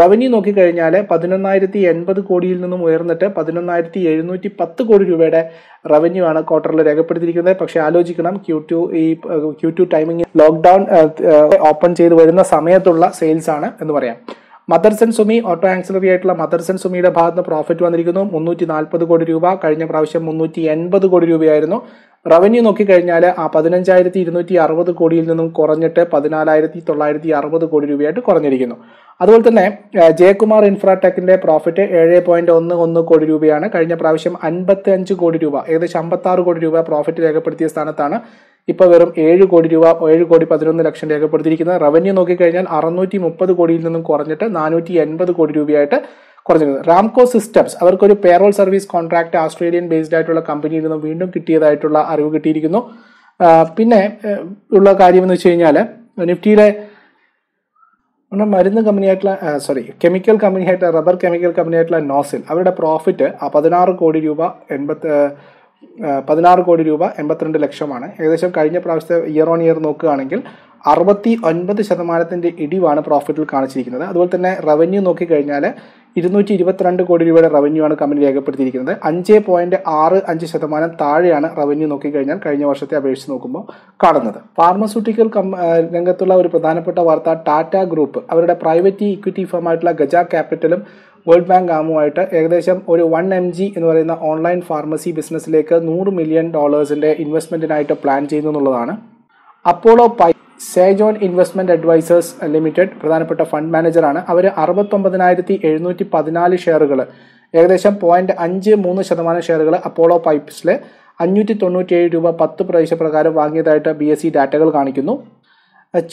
റവന്യൂ നോക്കിക്കഴിഞ്ഞാൽ പതിനൊന്നായിരത്തി എൺപത് കോടിയിൽ നിന്നും ഉയർന്നിട്ട് പതിനൊന്നായിരത്തി എഴുന്നൂറ്റി പത്ത് കോടി രൂപയുടെ റവന്യൂ ആണ് ക്വാർട്ടറിൽ രേഖപ്പെടുത്തിയിരിക്കുന്നത്. പക്ഷേ ആലോചിക്കണം ക്യൂ ടു ഈ Q two timing lockdown open ചെയ്ത് വരുന്ന സമയത്തുള്ള സെയിൽസ് ആണ് എന്ന് പറയാം. മദർസൺ സുമി ഓട്ടോ ആക്സിലറി ആയിട്ടുള്ള മദർസൻ സുമിയുടെ ഭാഗത്ത് നിന്ന് പ്രോഫിറ്റ് വന്നിരിക്കുന്നു. മുന്നൂറ്റി നാൽപ്പത് കോടി രൂപ. കഴിഞ്ഞ പ്രാവശ്യം മുന്നൂറ്റി എൺപത് കോടി രൂപയായിരുന്നു. റവന്യൂ നോക്കിക്കഴിഞ്ഞാൽ ആ പതിനഞ്ചായിരത്തി ഇരുന്നൂറ്റി അറുപത് കോടിയിൽ നിന്നും കുറഞ്ഞിട്ട് പതിനാലായിരത്തി തൊള്ളായിരത്തി അറുപത് കോടി രൂപയായിട്ട് കുറഞ്ഞിരിക്കുന്നു. അതുപോലെ തന്നെ ജയകുമാർ ഇൻഫ്രാടെക്കിന്റെ പ്രോഫിറ്റ് ഏഴ് പോയിന്റ് ഒന്ന് ഒന്ന് കോടി രൂപയാണ്. കഴിഞ്ഞ പ്രാവശ്യം അൻപത്തി അഞ്ച് കോടി രൂപ ഏകദേശം അമ്പത്തി ആറ് കോടി രൂപ പ്രോഫിറ്റ് രേഖപ്പെടുത്തിയ സ്ഥാനത്താണ് ഇപ്പോൾ വെറും ഏഴ് കോടി രൂപ ഏഴ് കോടി പതിനൊന്ന് ലക്ഷം രേഖപ്പെടുത്തിയിരിക്കുന്നത് റവന്യൂ നോക്കിക്കഴിഞ്ഞാൽ അറുന്നൂറ്റി മുപ്പത് കോടിയിൽ നിന്നും കുറഞ്ഞിട്ട് നാനൂറ്റി എൺപത് കോടി രൂപയായിട്ട് കുറഞ്ഞിരുന്നത് റാംകോ സിസ്റ്റംസ് അവർക്കൊരു payroll service contract Australian based ആയിട്ടുള്ള കമ്പനിയിൽ നിന്നും വീണ്ടും കിട്ടിയതായിട്ടുള്ള അറിവ് കിട്ടിയിരിക്കുന്നു. പിന്നെ ഉള്ള കാര്യം എന്ന് വെച്ച് കഴിഞ്ഞാൽ നിഫ്റ്റിയിലെ മരുന്ന് കമ്പനിയായിട്ടുള്ള സോറി കെമിക്കൽ കമ്പനിയായിട്ടുള്ള റബ്ബർ കെമിക്കൽ കമ്പനിയായിട്ടുള്ള നോസിൽ അവരുടെ പ്രോഫിറ്റ് പതിനാറ് കോടി രൂപ എൺപത്തി പതിനാറ് കോടി രൂപ എൺപത്തിരണ്ട് ലക്ഷമാണ്. ഏകദേശം കഴിഞ്ഞ പ്രാവശ്യത്തെ ഇയർ ഓൺ ഇയർ നോക്കുകയാണെങ്കിൽ അറുപത്തി ഒൻപത് ശതമാനത്തിന്റെ ഇടിവാണ് പ്രോഫിറ്റിൽ കാണിച്ചിരിക്കുന്നത്. അതുപോലെ തന്നെ റവന്യൂ നോക്കിക്കഴിഞ്ഞാൽ ഇരുന്നൂറ്റി ഇരുപത്തിരണ്ട് കോടി രൂപയുടെ റവന്യൂ ആണ് കമ്പനി രേഖപ്പെടുത്തിയിരിക്കുന്നത്. അഞ്ച് പോയിന്റ് ആറ് അഞ്ച് ശതമാനം താഴെയാണ് റവന്യൂ നോക്കിക്കഴിഞ്ഞാൽ കഴിഞ്ഞ വർഷത്തെ അപേക്ഷിച്ച് നോക്കുമ്പോൾ കാണുന്നത്. ഫാർമസ്യൂട്ടിക്കൽ രംഗത്തുള്ള ഒരു പ്രധാനപ്പെട്ട വാർത്ത ടാറ്റ ഗ്രൂപ്പ്. അവരുടെ പ്രൈവറ്റ് ഇക്വിറ്റി ഫേം ആയിട്ടുള്ള ഗജ ക്യാപിറ്റലും വേൾഡ് ബാങ്ക് ആമുമായിട്ട് ഏകദേശം ഒരു വൺ എം ജി എന്ന് പറയുന്ന ഓൺലൈൻ ഫാർമസി ബിസിനസ്സിലേക്ക് നൂറ് മില്യൺ ഡോളേഴ്സിന്റെ ഇൻവെസ്റ്റ്മെന്റിനായിട്ട് പ്ലാൻ ചെയ്യുന്നു എന്നുള്ളതാണ്. അപ്പോളോ പൈ സേജോൺ ഇൻവെസ്റ്റ്മെന്റ് അഡ്വൈസേഴ്സ് ലിമിറ്റഡ് പ്രധാനപ്പെട്ട ഫണ്ട് മാനേജറാണ്. അവർ അറുപത്തൊമ്പതിനായിരത്തി എഴുന്നൂറ്റി പതിനാല് ഷെയറുകൾ ഏകദേശം പോയിന്റ് അഞ്ച് മൂന്ന് ശതമാനം ഷെയറുകൾ അപ്പോളോ പൈപ്സിൽ അഞ്ഞൂറ്റി തൊണ്ണൂറ്റിയേഴ് രൂപ പത്ത് പ്രൈസ് പ്രകാരം വാങ്ങിയതായിട്ട് ബി എസ് സി ഡാറ്റകൾ കാണിക്കുന്നു.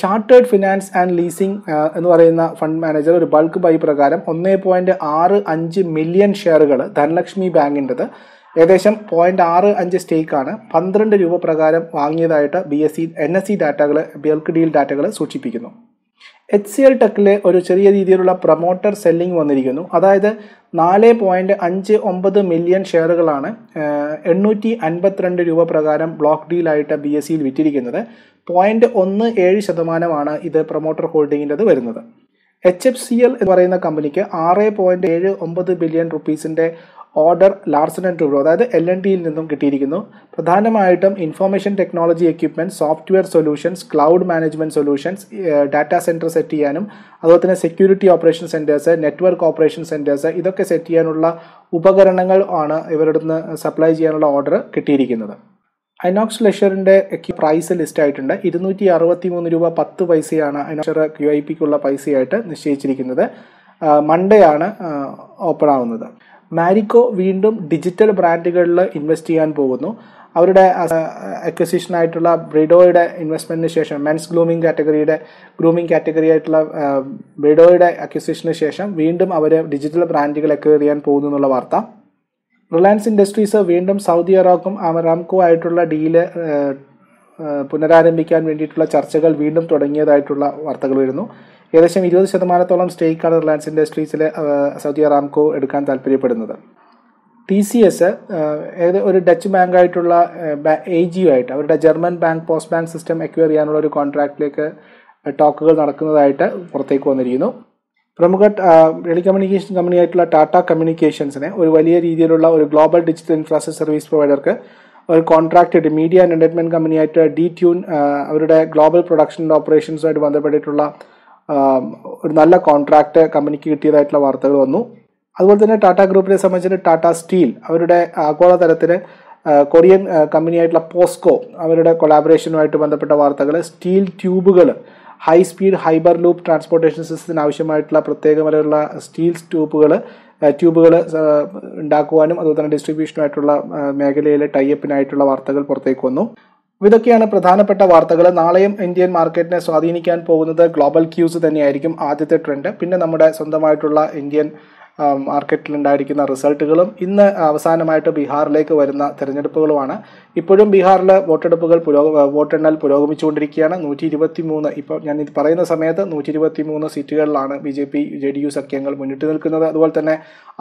ചാർട്ടേഡ് ഫിനാൻസ് ആൻഡ് ലീസിംഗ് എന്ന് പറയുന്ന ഫണ്ട് മാനേജർ ഒരു ബൾക്ക് ബൈ പ്രകാരം ഒന്നേ പോയിന്റ് ആറ് അഞ്ച് മില്യൺ ഷെയറുകൾ ധനലക്ഷ്മി ബാങ്കിന്റെത്. ഏകദേശം പോയിന്റ് ആറ് അഞ്ച് സ്റ്റേക്കാണ്. പന്ത്രണ്ട് രൂപ പ്രകാരം വാങ്ങിയതായിട്ട് B S C N S C ഡാറ്റകൾ bulk deal ഡാറ്റകൾ സൂചിപ്പിക്കുന്നു എച്ച് സി എൽ ടെക്കിലെ ഒരു ചെറിയ രീതിയിലുള്ള പ്രൊമോട്ടർ സെല്ലിംഗ് വന്നിരിക്കുന്നു. അതായത് നാല് പോയിന്റ് അഞ്ച് ഒമ്പത് മില്യൺ ഷെയറുകളാണ് എണ്ണൂറ്റി അൻപത്തിരണ്ട് രൂപ പ്രകാരം ബ്ലോക്ക് ഡീലായിട്ട് ബി എസ് സിയിൽ വിറ്റിരിക്കുന്നത്. പോയിന്റ് ഒന്ന് ഏഴ് ശതമാനമാണ് ഇത് പ്രൊമോട്ടർ ഹോൾഡിങ്ങിന്റെത് വരുന്നത്. എച്ച് എഫ് സി എൽ എന്ന് പറയുന്ന കമ്പനിക്ക് ആറ് പോയിന്റ് ഏഴ് ഒമ്പത് ബില്യൺ റുപ്പീസിന്റെ ഓർഡർ ലാർസൺ ആൻഡ് ടൂബ്രോ അതായത് എൽ എൻ ഡിയിൽ നിന്നും കിട്ടിയിരിക്കുന്നു. പ്രധാനമായിട്ടും information technology equipment software solutions cloud management solutions data centre set ചെയ്യാനും അതുപോലെ തന്നെ security operation centres network operation centres ഇതൊക്കെ സെറ്റ് ചെയ്യാനുള്ള ഉപകരണങ്ങൾ ആണ് ഇവരുടെ നിന്ന് സപ്ലൈ ചെയ്യാനുള്ള ഓർഡർ കിട്ടിയിരിക്കുന്നത്. ഐനോക്സ് ലെഷറിന്റെ പ്രൈസ് ലിസ്റ്റ് ആയിട്ടുണ്ട്. ഇരുന്നൂറ്റി അറുപത്തി മൂന്ന് രൂപ പത്ത് പൈസയാണ് അനോക്സ് ക്യു ഐ പിക്കുള്ള പൈസയായിട്ട് നിശ്ചയിച്ചിരിക്കുന്നത്. മൺഡേ ആണ് ഓപ്പൺ ആവുന്നത്. മാരിക്കോ വീണ്ടും ഡിജിറ്റൽ ബ്രാൻഡുകളിൽ ഇൻവെസ്റ്റ് ചെയ്യാൻ പോകുന്നു. അവരുടെ അക്വസിഷൻ ആയിട്ടുള്ള ബ്രിഡോയുടെ ഇൻവെസ്റ്റ്മെന്റിന് ശേഷം മെൻസ് ഗ്രൂമിംഗ് കാറ്റഗറിയുടെ ഗ്രൂമിംഗ് കാറ്റഗറി ആയിട്ടുള്ള ബ്രിഡോയുടെ അക്വസിഷന് ശേഷം വീണ്ടും അവർ ഡിജിറ്റൽ ബ്രാൻഡുകൾ അക്വയർ ചെയ്യാൻ പോകുന്നു എന്നുള്ള വാർത്ത. റിലയൻസ് ഇൻഡസ്ട്രീസ് വീണ്ടും സൗദി അറോക്കും അമറാംകോ ആയിട്ടുള്ള ഡീൽ പുനരാരംഭിക്കാൻ വേണ്ടിയിട്ടുള്ള ചർച്ചകൾ വീണ്ടും തുടങ്ങിയതായിട്ടുള്ള വാർത്തകൾ വരുന്നു. ഏകദേശം ഇരുപത് ശതമാനത്തോളം സ്റ്റേക്കാണ് റിലയൻസ് ഇൻഡസ്ട്രീസിൽ സൗദി അറാംകോ എടുക്കാൻ താല്പര്യപ്പെടുന്നത്. ടി സി എസ് ഒരു ഡച്ച് ബാങ്കായിട്ടുള്ള എ ജി ആയിട്ട് അവരുടെ German bank post bank system acquire ചെയ്യാനുള്ള ഒരു കോൺട്രാക്റ്റിലേക്ക് ടോക്കുകൾ നടക്കുന്നതായിട്ട് പുറത്തേക്ക് വന്നിരിക്കുന്നു. പ്രമുഖ ടെലികമ്മ്യൂണിക്കേഷൻ കമ്പനിയായിട്ടുള്ള ടാറ്റ കമ്മ്യൂണിക്കേഷൻസിനെ ഒരു വലിയ രീതിയിലുള്ള ഒരു ഗ്ലോബൽ ഡിജിറ്റൽ ഇൻഫ്രാസ്ട്രക്ചർ സർവീസ് പ്രൊവൈഡർക്ക് ഒരു കോൺട്രാക്ട് ആയിട്ട് മീഡിയ ആൻഡ് എന്റർടൈൻമെന്റ് കമ്പനിയായിട്ട് ഡി ട്യൂൺ അവരുടെ ഗ്ലോബൽ പ്രൊഡക്ഷൻ ഓപ്പറേഷൻസുമായിട്ട് ബന്ധപ്പെട്ടിട്ടുള്ള ഒരു നല്ല കോൺട്രാക്ട് കമ്പനിക്ക് കിട്ടിയതായിട്ടുള്ള വാർത്തകൾ വന്നു. അതുപോലെ തന്നെ ടാറ്റ ഗ്രൂപ്പിനെ സംബന്ധിച്ചിട്ട് ടാറ്റ സ്റ്റീൽ അവരുടെ ആഗോളതലത്തിൽ കൊറിയൻ കമ്പനിയായിട്ടുള്ള പോസ്കോ അവരുടെ കൊളാബറേഷനുമായിട്ട് ബന്ധപ്പെട്ട വാർത്തകൾ സ്റ്റീൽ ട്യൂബുകൾ high speed hyperloop transportation സിസ്റ്റത്തിന് ആവശ്യമായിട്ടുള്ള പ്രത്യേകമായിട്ടുള്ള സ്റ്റീൽ ട്യൂബുകൾ ട്യൂബുകൾ ഉണ്ടാക്കുവാനും അതുപോലെ തന്നെ ഡിസ്ട്രിബ്യൂഷനുമായിട്ടുള്ള മേഖലയിലെ ടൈപ്പിനായിട്ടുള്ള വാർത്തകൾ പുറത്തേക്ക് വന്നു. ഇതൊക്കെയാണ് പ്രധാനപ്പെട്ട വാർത്തകൾ നാളെയും ഇന്ത്യൻ മാർക്കറ്റിനെ സ്വാധീനിക്കാൻ പോകുന്നത് ഗ്ലോബൽ ക്യൂസ് തന്നെയായിരിക്കും ആദ്യത്തെ ട്രെൻഡ്. പിന്നെ നമ്മുടെ സ്വന്തമായിട്ടുള്ള ഇന്ത്യൻ മാർക്കറ്റിൽ ഉണ്ടായിരിക്കുന്ന റിസൾട്ടുകളും ഇന്ന് അവസാനമായിട്ട് ബീഹാറിലേക്ക് വരുന്ന തെരഞ്ഞെടുപ്പുകളുമാണ്. ഇപ്പോഴും ബീഹാറിൽ വോട്ടെടുപ്പുകൾ പുരോഗ വോട്ടെണ്ണൽ പുരോഗമിച്ചുകൊണ്ടിരിക്കുകയാണ്. നൂറ്റി ഇരുപത്തി മൂന്ന് ഇപ്പോൾ ഞാൻ ഇത് പറയുന്ന സമയത്ത് നൂറ്റി ഇരുപത്തി മൂന്ന് സീറ്റുകളിലാണ് B J P J D U സഖ്യങ്ങൾ മുന്നിട്ട് നിൽക്കുന്നത്. അതുപോലെ തന്നെ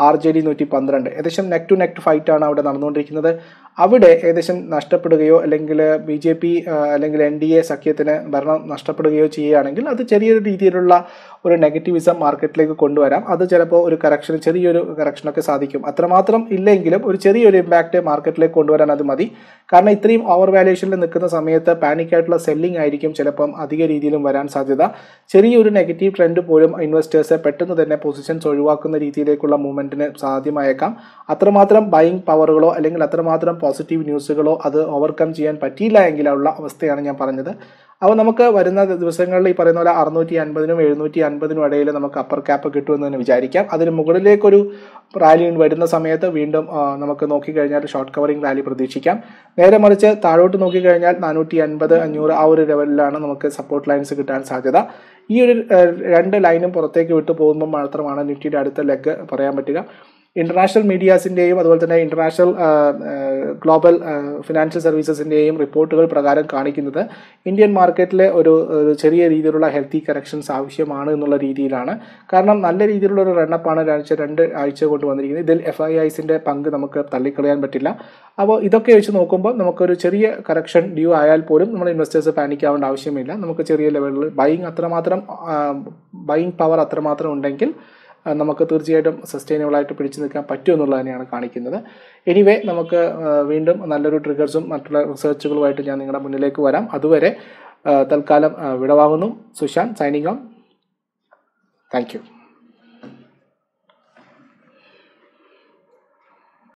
ആർ ജെ ഡി നൂറ്റി പന്ത്രണ്ട് ഏകദേശം നെക്ക് ടു നെക്ക് ഫൈറ്റ് ആണ് അവിടെ നടന്നുകൊണ്ടിരിക്കുന്നത്. അവിടെ ഏകദേശം നഷ്ടപ്പെടുകയോ അല്ലെങ്കിൽ ബി ജെ പി അല്ലെങ്കിൽ എൻ ഡി എ സഖ്യത്തിന് ഭരണം നഷ്ടപ്പെടുകയോ ചെയ്യുകയാണെങ്കിൽ അത് ചെറിയൊരു രീതിയിലുള്ള ഒരു നെഗറ്റീവിസം മാർക്കറ്റിലേക്ക് കൊണ്ടുവരാം. അത് ചിലപ്പോൾ ഒരു കറക്ഷൻ ചെറിയൊരു കറക്ഷനൊക്കെ സാധിക്കും. അത്രമാത്രം ഇല്ലെങ്കിലും ഒരു ചെറിയൊരു ഇമ്പാക്റ്റ് മാർക്കറ്റിലേക്ക് കൊണ്ടുവരാൻ അത് മതി. കാരണം ഇത്രയും ഓവർ വാല്യൂഷനിൽ നിൽക്കുന്ന സമയത്ത് പാനിക് ആയിട്ടുള്ള സെല്ലിംഗ് ആയിരിക്കും ചിലപ്പം അധിക രീതിയിലും വരാൻ സാധ്യത. ചെറിയൊരു നെഗറ്റീവ് ട്രെൻഡ് പോലും ഇൻവെസ്റ്റേഴ്സ് പെട്ടെന്ന് തന്നെ പൊസിഷൻസ് ഒഴിവാക്കുന്ന രീതിയിലേക്കുള്ള മൂവ്മെന്റിന് സാധ്യമായേക്കാം. അത്രമാത്രം ബൈയിങ് പവറുകളോ അല്ലെങ്കിൽ അത്രമാത്രം പോസിറ്റീവ് ന്യൂസുകളോ അത് ഓവർകം ചെയ്യാൻ പറ്റിയില്ല എങ്കിലുള്ള അവസ്ഥയാണ് ഞാൻ പറഞ്ഞത്. അപ്പോൾ നമുക്ക് വരുന്ന ദിവസങ്ങളിൽ ഈ പറയുന്ന പോലെ അറുന്നൂറ്റി അൻപതിനും എഴുന്നൂറ്റി അൻപതിനും ഇടയിൽ നമുക്ക് അപ്പർ ക്യാപ്പ് കിട്ടുമെന്ന് തന്നെ വിചാരിക്കാം. അതിന് മുകളിലേക്കൊരു റാലി വരുന്ന സമയത്ത് വീണ്ടും നമുക്ക് നോക്കിക്കഴിഞ്ഞാൽ ഷോർട്ട് കവറിംഗ് റാലി പ്രതീക്ഷിക്കാം. നേരെ മറിച്ച് താഴോട്ട് നോക്കിക്കഴിഞ്ഞാൽ നാനൂറ്റി അൻപത് അഞ്ഞൂറ് ആ ഒരു ലെവലിലാണ് നമുക്ക് സപ്പോർട്ട് ലൈൻസ് കിട്ടാൻ സാധ്യത. ഈ ഒരു രണ്ട് ലൈനും പുറത്തേക്ക് വിട്ടു പോകുമ്പോൾ മാത്രമാണ് നിഫ്റ്റിയുടെ അടുത്ത ലെഗ് പറയാൻ പറ്റുക. ഇന്റർനാഷണൽ മീഡിയാസിന്റെയും അതുപോലെ തന്നെ ഇന്റർനാഷണൽ ഗ്ലോബൽ ഫിനാൻഷ്യൽ സർവീസസിന്റെയും റിപ്പോർട്ടുകൾ പ്രകാരം കാണിക്കുന്നത് ഇന്ത്യൻ മാർക്കറ്റിലെ ഒരു ചെറിയ രീതിയിലുള്ള ഹെൽത്തി കറക്ഷൻസ് ആവശ്യമാണ് എന്നുള്ള രീതിയിലാണ്. കാരണം നല്ല രീതിയിലുള്ള ഒരു റണ്ണപ്പാണ് ആഴ്ച രണ്ട് ആഴ്ച കൊണ്ട് വന്നിരിക്കുന്നത്. ഇതിൽ എഫ് ഐ ഐസിന്റെ പങ്ക് നമുക്ക് തള്ളിക്കളയാൻ പറ്റില്ല. അപ്പോൾ ഇതൊക്കെ വെച്ച് നോക്കുമ്പോൾ നമുക്കൊരു ചെറിയ കറക്ഷൻ ഡ്യൂ ആയാൽ പോലും നമ്മൾ ഇൻവെസ്റ്റേഴ്സ് പാനിക് ആവേണ്ട ആവശ്യമില്ല. നമുക്ക് ചെറിയ ലെവലിൽ ബൈയിങ് അത്രമാത്രം ബൈയിങ് പവർ അത്രമാത്രം ഉണ്ടെങ്കിൽ നമുക്ക് തീർച്ചയായിട്ടും സസ്റ്റൈനബിൾ ആയിട്ട് പിടിച്ചു നിൽക്കാൻ പറ്റും എന്നുള്ളത് തന്നെയാണ് കാണിക്കുന്നത്. എനിവേ നമുക്ക് വീണ്ടും നല്ലൊരു ട്രിഗേഴ്സും മറ്റുള്ള റിസർച്ചുകളുമായിട്ട് ഞാൻ നിങ്ങളുടെ മുന്നിലേക്ക് വരാം. അതുവരെ തൽക്കാലം വിടവാങ്ങുന്നു. Sushant signing on thank